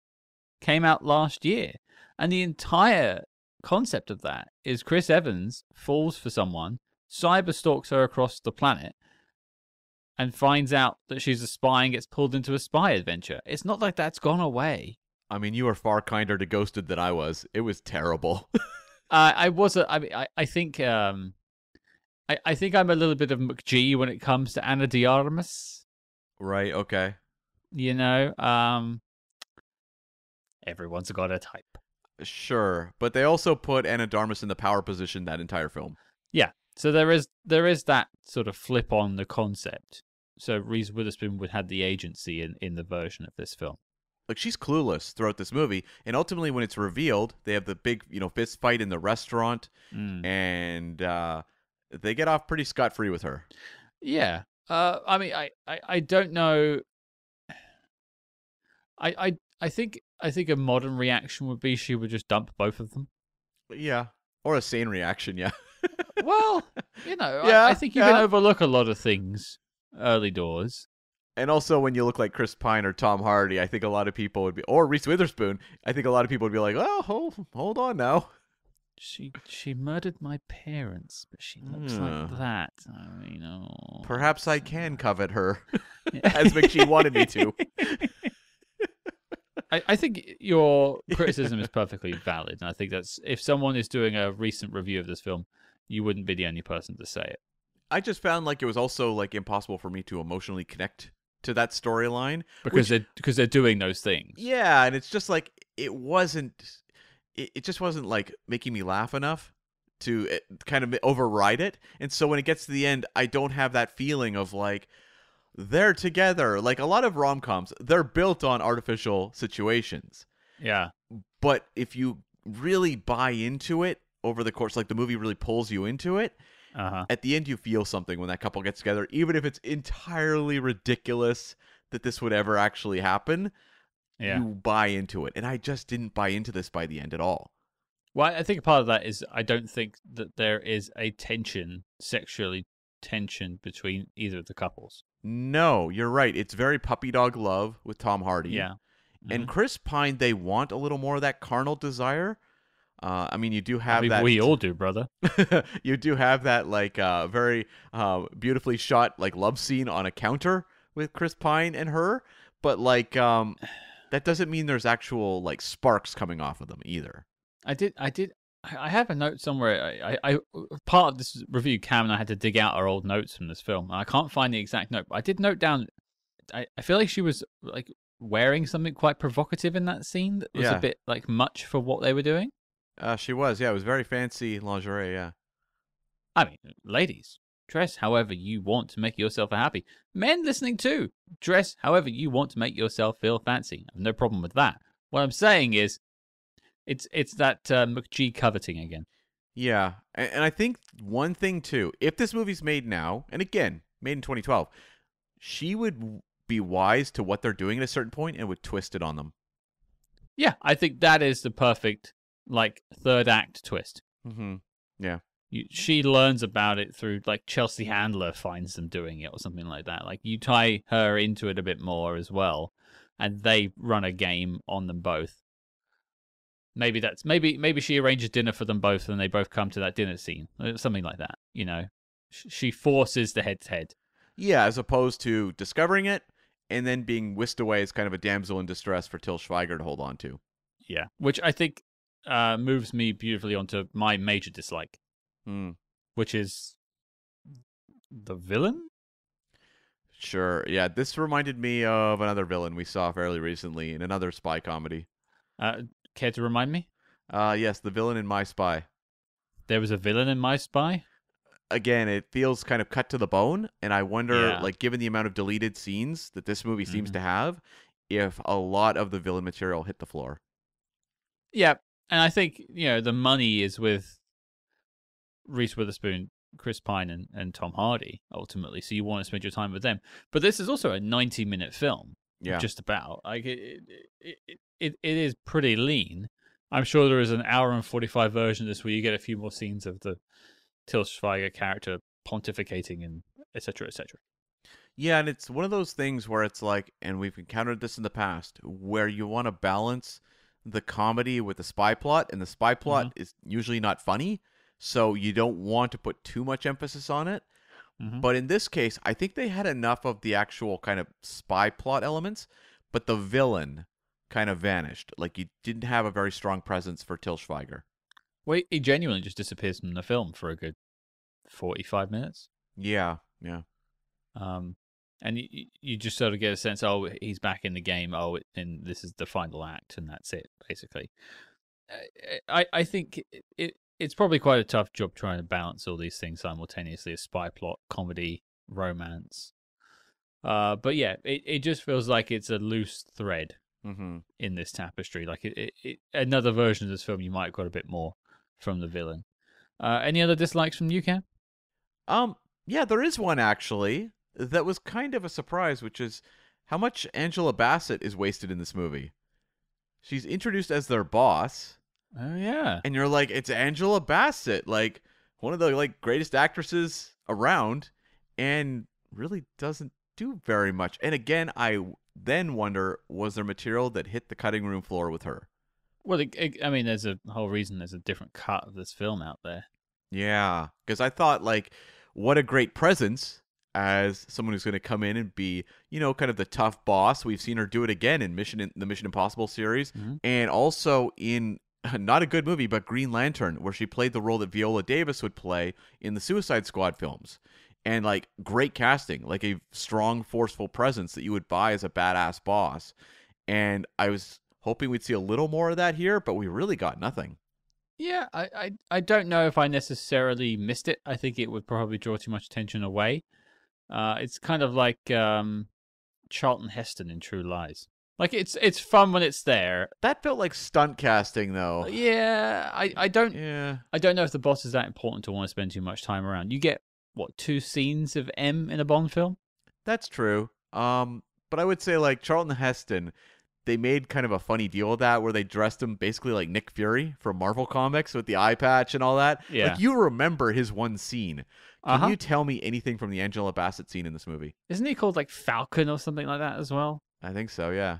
came out last year, and the entire concept of that is Chris Evans falls for someone, cyber stalks her across the planet, and finds out that she's a spy and gets pulled into a spy adventure. It's not like that's gone away. I mean, you were far kinder to Ghosted than I was. It was terrible. Uh, I was a, I mean, I, I think, um, I, I think I'm a little bit of McG when it comes to Ana de Armas. right, okay. You know, um, everyone's got a type. Sure. But they also put Ana de Armas in the power position that entire film. So there is there is that sort of flip on the concept. So Reese Witherspoon would have the agency in, in the version of this film. Like she's clueless throughout this movie, and ultimately when it's revealed, they have the big, you know, fist fight in the restaurant, Mm. and uh, they get off pretty scot free with her. Yeah. Uh, I mean, I, I, I don't know. I, I, I think I think a modern reaction would be she would just dump both of them. Yeah, or a sane reaction, yeah. Well, you know, Yeah, I, I think you can overlook a lot of things early doors. And also, when you look like Chris Pine or Tom Hardy, I think a lot of people would be, or Reese Witherspoon, I think a lot of people would be like, "Oh, hold, hold on now." She she murdered my parents, but she looks Hmm. like that. I mean, oh, Perhaps I can covet her, as McG wanted me to. I, I think your criticism is perfectly valid, and I think that's if someone is doing a recent review of this film, you wouldn't be the only person to say it. I just found like it was also like impossible for me to emotionally connect to that storyline because which- they're because they're doing those things. Yeah, and it's just like it wasn't. It, it just wasn't like making me laugh enough to eh, kind of override it. And so when it gets to the end, I don't have that feeling of like they're together. Like a lot of rom coms, they're built on artificial situations. Yeah, But if you really buy into it over the course, like the movie really pulls you into it, uh huh. at the end you feel something when that couple gets together, even if it's entirely ridiculous that this would ever actually happen Yeah. you buy into it. And I just didn't buy into this by the end at all. Well, I think part of that is I don't think that there is a tension, sexually tension between either of the couples. No, you're right. It's very puppy dog love with Tom Hardy. Yeah. And Mhm. Chris Pine, they want a little more of that carnal desire. Uh, I mean, you do I have mean, that. we all do, brother. you do have that like uh, very uh, beautifully shot like love scene on a counter with Chris Pine and her, but like um, that doesn't mean there's actual like sparks coming off of them either. I did. I did. I I have a note somewhere. I, I, I part of this review, Cam and I had to dig out our old notes from this film. I can't find the exact note, but I did note down. I, I feel like she was like wearing something quite provocative in that scene. That was Yeah. a bit like much for what they were doing. Uh, she was, yeah, it was very fancy lingerie, yeah. I mean, ladies, dress however you want to make yourself happy. Men listening too, dress however you want to make yourself feel fancy. I have no problem with that. What I'm saying is, it's it's that uh, McG coveting again. Yeah, and, and I think one thing too, if this movie's made now, and again, made in 2012, she would be wise to what they're doing at a certain point and would twist it on them. Yeah, I think that is the perfect like third act twist. Mm-hmm. You, she learns about it through like Chelsea Handler finds them doing it or something like that. Like you tie her into it a bit more as well, and they run a game on them both. Maybe that's maybe maybe she arranges dinner for them both, and they both come to that dinner scene, uh, something like that. You know, she forces the head to head. Yeah, as opposed to discovering it and then being whisked away as kind of a damsel in distress for Til Schweiger to hold on to. Yeah, which I think uh, moves me beautifully onto my major dislike, Hmm. which is the villain. Sure. Yeah, this reminded me of another villain we saw fairly recently in another spy comedy. Uh, care to remind me? Uh, yes, the villain in My Spy. There was a villain in My Spy. again, it feels kind of cut to the bone, and I wonder, Yeah. like, given the amount of deleted scenes that this movie seems Mhm. to have, if a lot of the villain material hit the floor. Yeah, and I think you know the money is with Reese Witherspoon, Chris Pine, and, and Tom Hardy ultimately. So you want to spend your time with them. But this is also a ninety-minute film, Yeah, just about. Like it, it, it, it, is pretty lean. I'm sure there is an hour and forty-five version of this where you get a few more scenes of the Til Schweiger character pontificating and etc. etc. yeah, and it's one of those things where it's like, and we've encountered this in the past, where you want to balance the comedy with the spy plot, and the spy plot Mm-hmm. is usually not funny, so you don't want to put too much emphasis on it. Mhm. But in this case, I think they had enough of the actual kind of spy plot elements, but the villain kind of vanished. Like you didn't have a very strong presence for Til Schweiger. Well, he genuinely just disappears from the film for a good forty-five minutes. Yeah, yeah. Um, and you, you just sort of get a sense, oh, he's back in the game. Oh, and this is the final act, and that's it, basically. Uh, I I think it, it it's probably quite a tough job trying to balance all these things simultaneously: a spy plot, comedy, romance. Uh, but yeah, it, it just feels like it's a loose thread Mm-hmm. in this tapestry. Like it, it, it another version of this film, you might have got a bit more from the villain. Uh, any other dislikes from you, Cam? Um, yeah, there is one actually that was kind of a surprise, which is how much Angela Bassett is wasted in this movie. She's introduced as their boss, Oh yeah, and you're like, it's Angela Bassett, like one of the like greatest actresses around, and really doesn't do very much. And again, I then wonder, was there material that hit the cutting room floor with her? Well, it, it, I mean, there's a whole reason there's a different cut of this film out there. Yeah, because I thought like, what a great presence as someone who's going to come in and be, you know, kind of the tough boss. We've seen her do it again in Mission in the Mission Impossible series, Mhm. and also in not a good movie, but Green Lantern, where she played the role that Viola Davis would play in the Suicide Squad films. And like great casting, like a strong, forceful presence that you would buy as a badass boss. And I was hoping we'd see a little more of that here, but we really got nothing. Yeah, I, I, I don't know if I necessarily missed it. I think it would probably draw too much attention away. Uh, it's kind of like um, Charlton Heston in True Lies. Like it's it's fun when it's there. That felt like stunt casting, though. Yeah, I, I don't Yeah. I don't know if the boss is that important to want to spend too much time around. You get what two scenes of M in a Bond film? That's true. Um, but I would say like Charlton Heston, they made kind of a funny deal with that where they dressed him basically like Nick Fury from Marvel Comics with the eye patch and all that. Yeah. Like you remember his one scene. Can Uh-huh. you tell me anything from the Angela Bassett scene in this movie? Isn't he called like Falcon or something like that as well? I think so, yeah.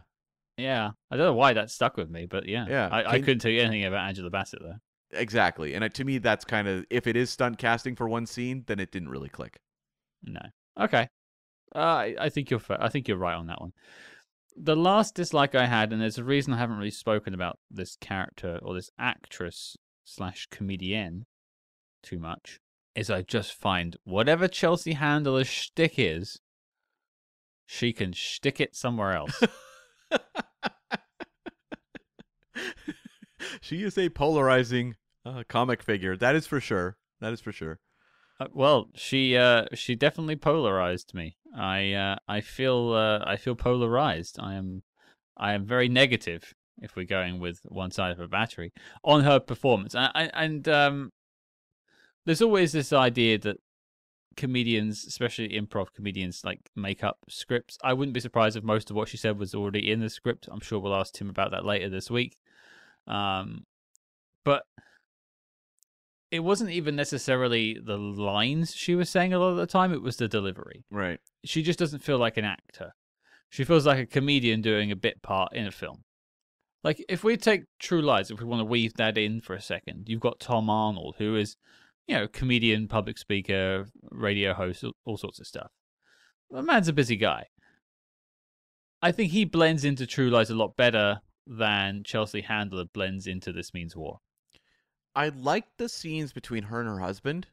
Yeah, I don't know why that stuck with me, but yeah, Yeah, I, I couldn't tell you anything about Angela Bassett though. Exactly. And uh, to me that's kind of if it is stunt casting for one scene, then it didn't really click. No. Okay. Uh, I, I think you're fa- I think you're right on that one. The last dislike I had, and there's a reason I haven't really spoken about this character or this actress slash comedienne too much, is I just find whatever Chelsea Handler's shtick is, she can shtick it somewhere else. she is a polarizing uh, comic figure. That is for sure. That is for sure. Uh, well, she uh, she definitely polarized me. I uh, I feel uh, I feel polarized. I am I am very negative if we're going with one side of a battery on her performance. And and, and um, there's always this idea that comedians, especially improv comedians, like make up scripts. I wouldn't be surprised if most of what she said was already in the script. I'm sure we'll ask Tim about that later this week. Um, but it wasn't even necessarily the lines she was saying a lot of the time, it was the delivery. Right. She just doesn't feel like an actor. She feels like a comedian doing a bit part in a film. Like if we take True Lies, if we want to weave that in for a second, you've got Tom Arnold, who is, you know, comedian, public speaker, radio host, all- sorts of stuff. The man's a busy guy. I think he blends into True Lies a lot better than Chelsea Handler blends into This Means War. I liked the scenes between her and her husband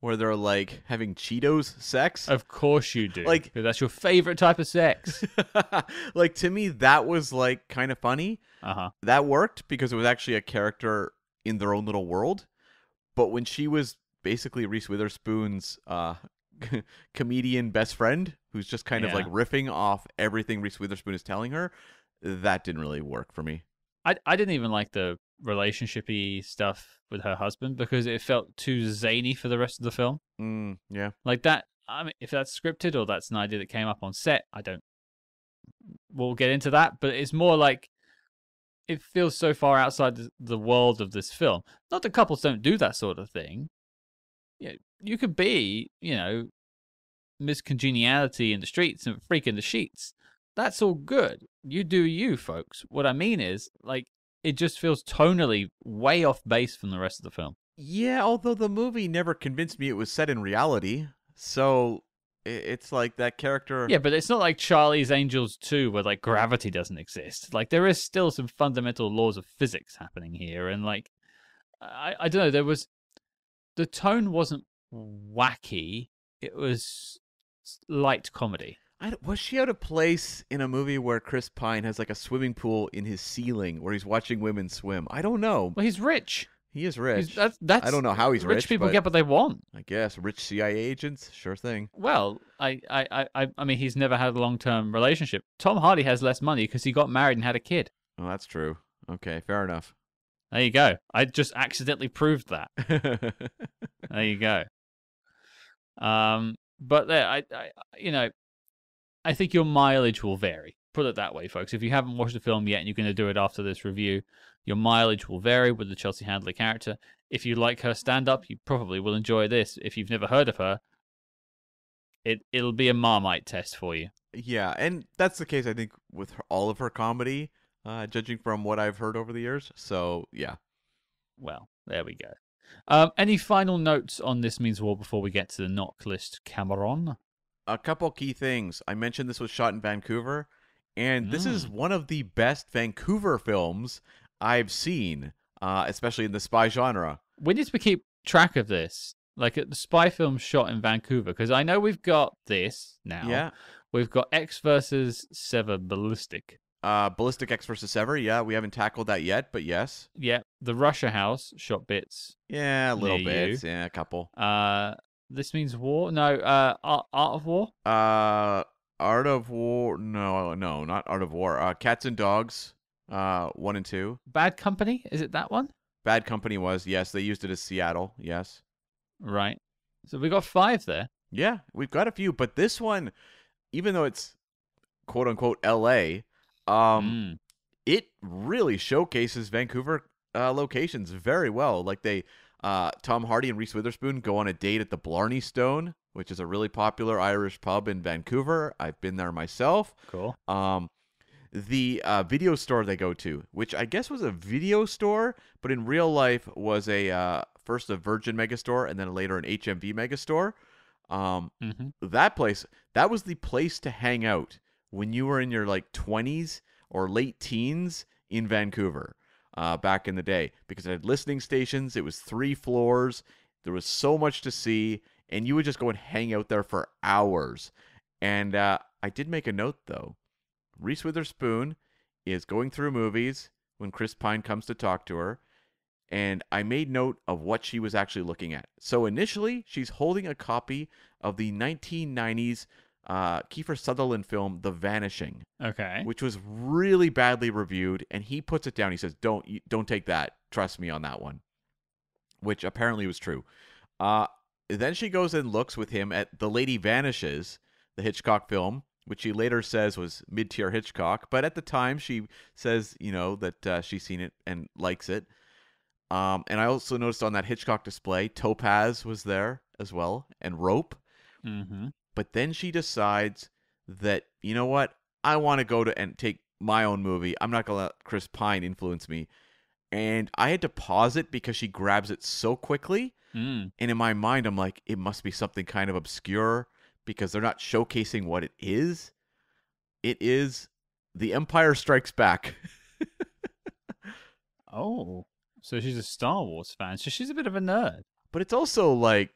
where they're like having Cheetos sex. Of course you do. Like- that's your favorite type of sex. like to me that was like kind of funny. Uh huh. That worked because it was actually a character in their own little world. But when she was basically Reese Witherspoon's uh comedian best friend who's just kind of like riffing off everything Reese Witherspoon is telling her, that didn't really work for me. I I didn't even like the relationshipy stuff with her husband because it felt too zany for the rest of the film. Mm, yeah. Like that. I mean, if that's scripted or that's an idea that came up on set, I don't. We'll get into that, but it's more like it feels so far outside the, world of this film. Not that couples don't do that sort of thing. Know, you could be, you know, miscongeniality in the streets and freak in the sheets. That's all good. You do you, folks. What I mean is, like, it just feels tonally way off base from the rest of the film. Yeah, although the movie never convinced me it was set in reality. So it's like that character Yeah, but it's not like Charlie's Angels 2 where like gravity doesn't exist. Like there is still some fundamental laws of physics happening here and like I I don't know, there was the tone wasn't wacky. It was light comedy. I was she out of place in a movie where Chris Pine has like a swimming pool in his ceiling where he's watching women swim? I don't know. Well, he's rich. He is He's, rich. that's, that's I don't know how he's rich. rich, people but- get what they want. I guess rich CIA agents, sure thing. Well, I, I, I- I, I mean, he's never had a long term relationship. Tom Hardy has less money because he got married and had a kid. Oh, that's true. Okay, fair enough. There you go. I just accidentally proved that. There you go. Um, but there, I, I, you know, I think your mileage will vary. Put it that way, folks. If you haven't watched the film yet and you're going to do it after this review, your mileage will vary with the Chelsea Handler character. If you like her stand up, you probably will enjoy this. If you've never heard of her, it it'll be a marmite test for you. yeah, and that's the case I think with her, all of her comedy, uh, judging from what I've heard over the years. So yeah. Well, there we go. Um, any final notes on this means war before we get to the NOC list, Cameron? a couple key things. I mentioned this was shot in Vancouver, and this is one of the best Vancouver films I've seen, uh, especially in the spy genre. We need to keep track of this, like at the spy film shot in Vancouver, because I know we've got this now. Yeah. We've got Ecks versus Sever Ballistic. Uh, Ballistic Ecks versus Sever. Yeah, we haven't tackled that yet, but yes. Yeah. The Russia House shot bits. Yeah, a little Near bit. Yeah, a couple. Uh, this means war. No. Uh, Art, Art of War. Uh, Art of War. No, no, not Art of War. Uh, Cats and Dogs. Uh, one and two. Bad Company. Is it that one? Bad Company was yes. They used it as Seattle. Yes. Right. So we got five there. Yeah, we've got a few, but this one, even though it's quote unquote L.A., um, Mm. it really showcases Vancouver uh, locations very well. Like they, uh, Tom Hardy and Reese Witherspoon go on a date at the Blarney Stone, which is a really popular Irish pub in Vancouver. I've been there myself. Cool. Um, the uh, video store they go to, which I guess was a video store, but in real life was a uh, first a Virgin Megastore and then later an HMV Megastore. Um, hmm that place that was the place to hang out when you were in your like 20s or late teens in Vancouver uh, back in the day because it had listening stations. It was three floors. There was so much to see, and you would just go and hang out there for hours. And uh, I did make a note though. Reese Witherspoon is going through movies when Chris Pine comes to talk to her, and I made note of what she was actually looking at. So initially, she's holding a copy of the 1990s uh, Kiefer Sutherland film The Vanishing, Okay. which was really badly reviewed, and he puts it down. He says, "Don't don't take that. Trust me on that one," which apparently was true. Uh, then she goes and looks with him at The Lady Vanishes, the Hitchcock film, which she later says was mid-tier Hitchcock, but at the time she says, you know, that uh, she's seen it and likes it. Um, and I also noticed on that Hitchcock display, Topaz was there as well, and Rope. hmm But then she decides that, you know what, I want to go to and take my own movie. I'm not going to let Chris Pine influence me. And I had to pause it because she grabs it so quickly. Mm. And in my mind, I'm like, it must be something kind of obscure because they're not showcasing what it is. It is The Empire Strikes Back. Oh. So she's a Star Wars fan. So she's a bit of a nerd. but it's also like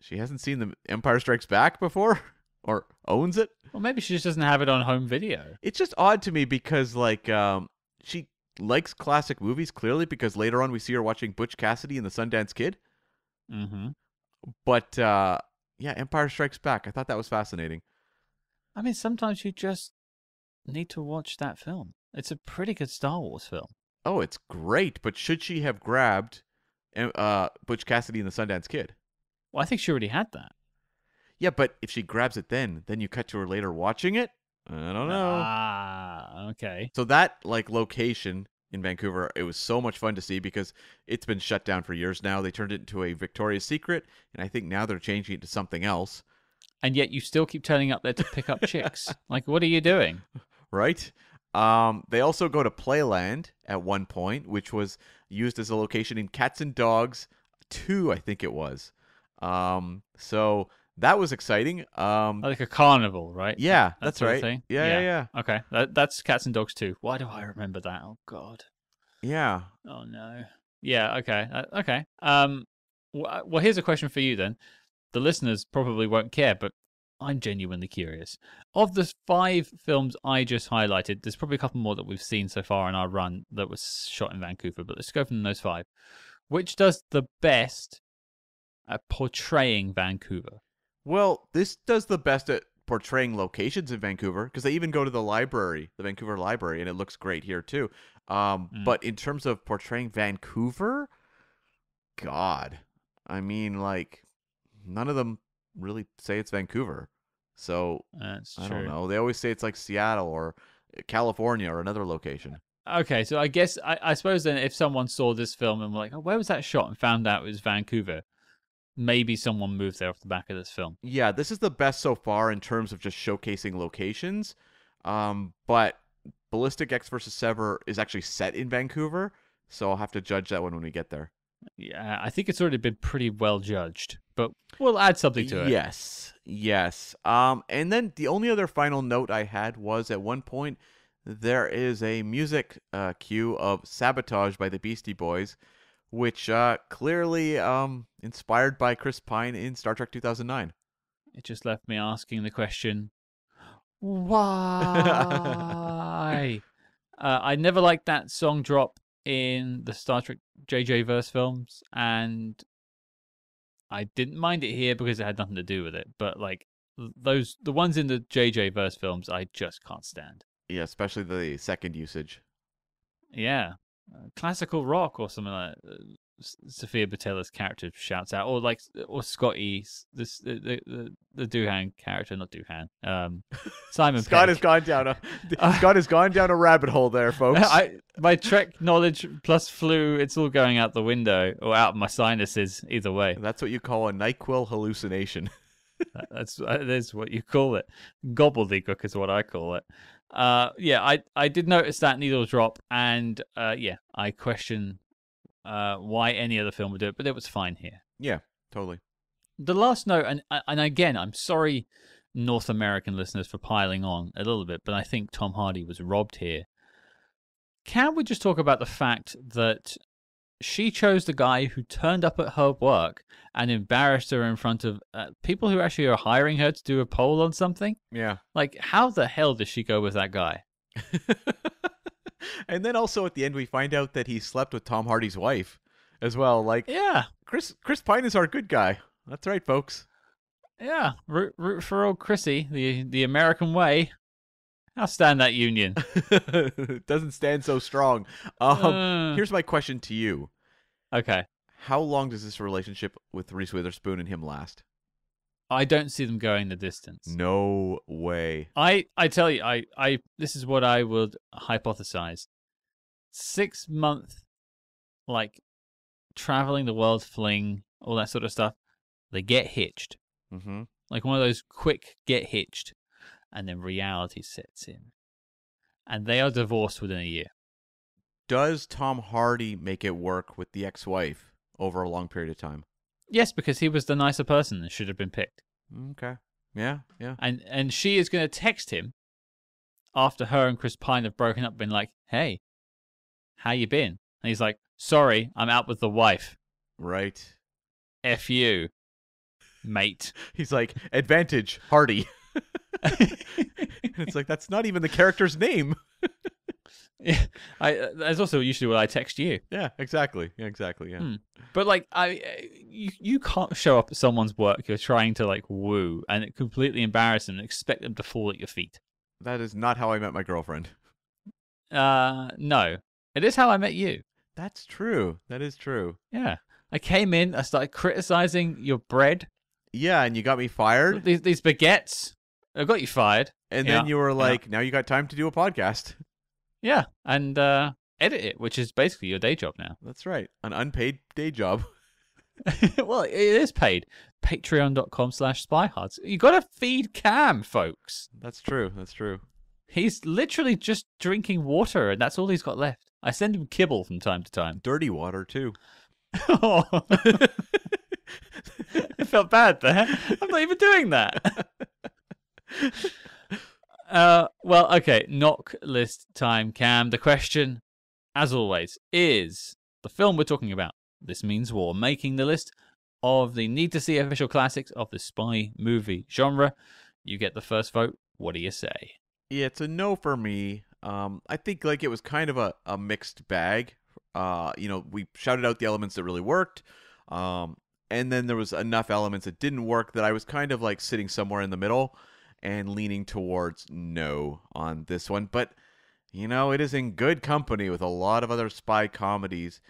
she hasn't seen The Empire Strikes Back before or owns it. Well, maybe she just doesn't have it on home video. It's just odd to me because like um she likes classic movies clearly because later on we see her watching Butch Cassidy and the Sundance Kid. hmm But uh yeah, Empire Strikes Back. I thought that was fascinating. I mean, sometimes you just need to watch that film. It's a pretty good Star Wars film. Oh, it's great, but should she have grabbed uh Butch Cassidy and the Sundance Kid? Well, I think she already had that. Yeah, but if she grabs it then, then you cut to her later watching it? I don't know. Ah, okay. So that like location in Vancouver, it was so much fun to see because it's been shut down for years now. They turned it into a Victoria's Secret, and I think now they're changing it to something else, And yet you still keep turning up there to pick up chicks. Like, what are you doing? right? Um, they also go to Playland at one point, which was used as a location in Cats and Dogs 2, I think it was. Um, so that was exciting. Um, Like a carnival, right? yeah, that that's right. Yeah, yeah, Yeah. yeah, Okay, that, that's Cats and Dogs too. Why do I remember that? Oh God. yeah. Oh no. Yeah. Okay. Uh, okay. Um. wh- Well, here's a question for you then. The listeners probably won't care, but I'm genuinely curious. Of the five films I just highlighted, there's probably a couple more that we've seen so far in our run that was shot in Vancouver, but let's go from those five. Which does the best at portraying Vancouver? Well, this does the best at portraying locations in Vancouver because they even go to the library, the Vancouver Library, and it looks great here too. Um, Mm. But in terms of portraying Vancouver, God, I mean, like none of them really say it's Vancouver. So That's I true. don't know. They always say it's like Seattle or California or another location. Okay, so I guess I, I suppose then if someone saw this film and were like, "Oh, where was that shot?" and found out it was Vancouver, maybe someone moved there off the back of this film. Yeah, this is the best so far in terms of just showcasing locations. Um, but Ballistic Ecks versus Sever is actually set in Vancouver, so I'll have to judge that one when we get there. Yeah, I think it's already been pretty well judged, but we'll add something to it. Yes, Yes. Um, and then the only other final note I had was at one point there is a music uh, cue of "Sabotage" by the Beastie Boys, which uh, clearly um inspired by Chris Pine in Star Trek 2009. It just left me asking the question, why? uh, I never liked that song drop in the Star Trek JJ verse films, and I didn't mind it here because it had nothing to do with it. But like those, the ones in the JJ verse films, I just can't stand. Yeah, especially the second usage. Yeah, classical rock or something like that. Uh, Sofia Boutella's character shouts out, or like, or Scotty, this the the, the, Doohan character, not Doohan, um, Simon. Scott Pegg. has gone down a Uh, Scott has gone down a rabbit hole there, folks. I, my Trek knowledge plus flu, it's all going out the window or out of my sinuses. Either way, That's what you call a Nyquil hallucination. That- that's that is what you call it. Gobbledygook is what I call it. Uh, yeah, I I did notice that needle drop, and uh, yeah, I question uh why any other film would do it, but it was fine here. yeah, totally. The last note, and and again, I'm sorry, North American listeners, for piling on a little bit, but I think Tom Hardy was robbed here. Can we just talk about the fact that she chose the guy who turned up at her work and embarrassed her in front of uh, people who actually are hiring her to do a poll on something? Yeah. Like, how the hell does she go with that guy? and then also at the end we find out that he slept with Tom Hardy's wife as well. Like Yeah, Chris Chris Pine is our good guy. That's right, folks. yeah. Root, root for old Chrissy, the the American way. I'll stand that union. Doesn't stand so strong. Um, Uh, here's my question to you: okay. How long does this relationship with Reese Witherspoon and him last? I don't see them going the distance. No way. I I tell you, I I this is what I would hypothesize. Six month, like traveling the world, fling, all that sort of stuff. They get hitched, Mm-hmm. like one of those quick get hitched, and then reality sets in, and they are divorced within a year. Does Tom Hardy make it work with the ex-wife over a long period of time? Yes, because he was the nicer person and should have been picked. Okay. Yeah. Yeah. And and she is going to text him after her and Chris Pine have broken up, been like, "Hey, how you been?" And he's like, "Sorry, I'm out with the wife." Right. F you, mate. He's like advantage Hardy. It's like that's not even the character's name. Yeah, I, uh, that's also usually what I text you. Yeah, exactly. Yeah, exactly. Yeah. Hmm. But like, I uh, you, you can't show up at someone's work you're trying to like woo and it completely embarrass them and expect them to fall at your feet. That is not how I met my girlfriend. Uh, no, it is how I met you. That's true. That is true. Yeah, I came in, I started criticizing your bread, Yeah, and you got me fired, these, these baguettes. I got you fired. and Yeah, then you were yeah. like, "Now you got time to do a podcast." Yeah, and uh, edit it, which is basically your day job now. That's right. An unpaid day job. well, it is paid. Patreon.com slash spyhards. You got to feed Cam, folks. That's true. That's true. He's literally just drinking water, and that's all he's got left. I send him kibble from time to time. Dirty water too. oh. I felt bad there. I'm not even doing that. Uh, well, okay. NOC list time, Cam. The question, as always, is the film we're talking about. This means war, making the list of the need to see official classics of the spy movie genre. You get the first vote. What do you say? Yeah, it's a no for me. Um, I think like it was kind of a, a mixed bag. Uh, you know, we shouted out the elements that really worked. Um, and then there was enough elements that didn't work that I was kind of like sitting somewhere in the middle and leaning towards no on this one. But you know, it is in good company with a lot of other spy comedies.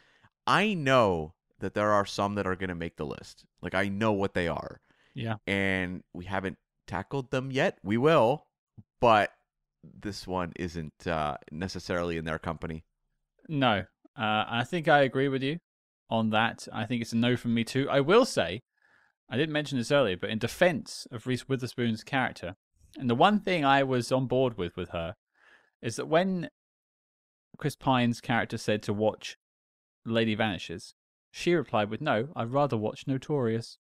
I know that there are some that are going to make the list. Like I know what they are Yeah. and we haven't tackled them yet. We will, but this one isn't uh, necessarily in their company. No, uh, I think I agree with you on that. I think it's a no from me too. I will say, I didn't mention this earlier, but in defense of Reese Witherspoon's character, and the one thing I was on board with with her is that when Chris Pine's character said to watch Lady Vanishes, she replied with, "No, I'd rather watch Notorious,"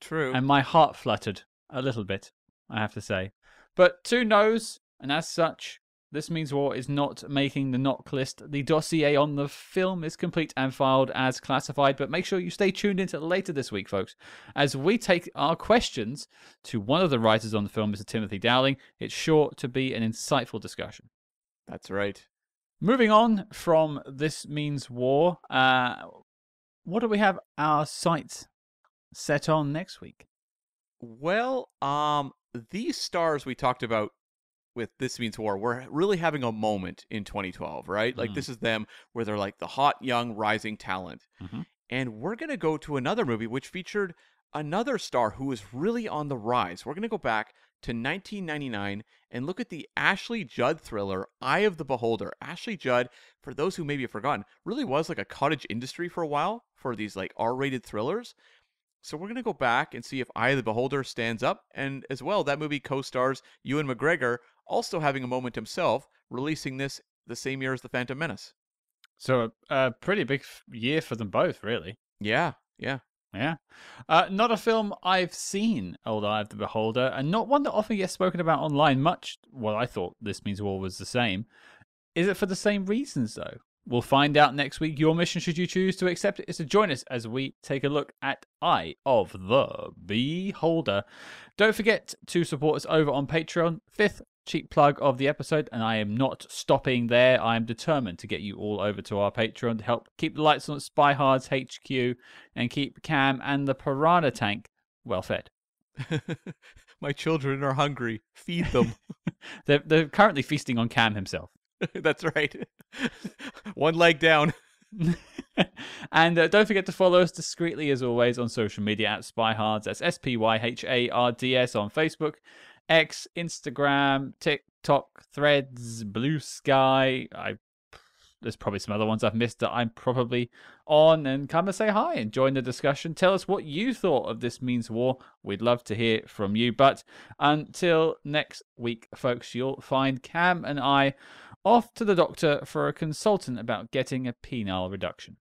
True. and my heart fluttered a little bit, I have to say. But two no's, and as such, this means War is not making the NOC list. The dossier on the film is complete and filed as classified, but make sure you stay tuned into later this week, folks, as we take our questions to one of the writers on the film, Mr. Timothy Dowling. It's sure to be an insightful discussion. That's right. Moving on from This Means War, uh, what do we have our sights set on next week? Well, um, these stars we talked about with This Means War, we're really having a moment in 2012, right? Like Mm. this is them where they're like the hot young rising talent. Mhm. And we're going to go to another movie which featured another star who was really on the rise. We're going to go back to 1999 and look at the Ashley Judd thriller Eye of the Beholder. Ashley Judd, for those who maybe have forgotten, really was like a cottage industry for a while for these like R-rated thrillers. So we're going to go back and see if Eye of the Beholder stands up. And as well, that movie co stars Ewan McGregor, also having a moment himself, releasing this the same year as The Phantom Menace. So, a, a pretty big year for them both, really. Yeah, yeah. Yeah. Uh, not a film I've seen, Old Eye of the Beholder, and not one that often gets spoken about online much. Well, I thought This Means War was the same. Is it for the same reasons, though? We'll find out next week. Your mission, should you choose to accept it, is to join us as we take a look at Eye of the Beholder. Don't forget to support us over on Patreon. Fifth cheap plug of the episode, and I am not stopping there. I am determined to get you all over to our Patreon to help keep the lights on at SpyHards HQ and keep Cam and the Piranha Tank well fed. My children are hungry. Feed them. They're, they're currently feasting on Cam himself. That's right. One leg down. and uh, don't forget to follow us discreetly as always on social media at SpyHards. That's S P Y H A R D S on Facebook, X, Instagram, TikTok, Threads, Blue Sky. I there's probably some other ones I've missed that I'm probably on. And come and say hi and join the discussion. Tell us what you thought of this means war. We'd love to hear from you. But until next week, folks, you'll find Cam and I off to the doctor for a consultant about getting a penile reduction.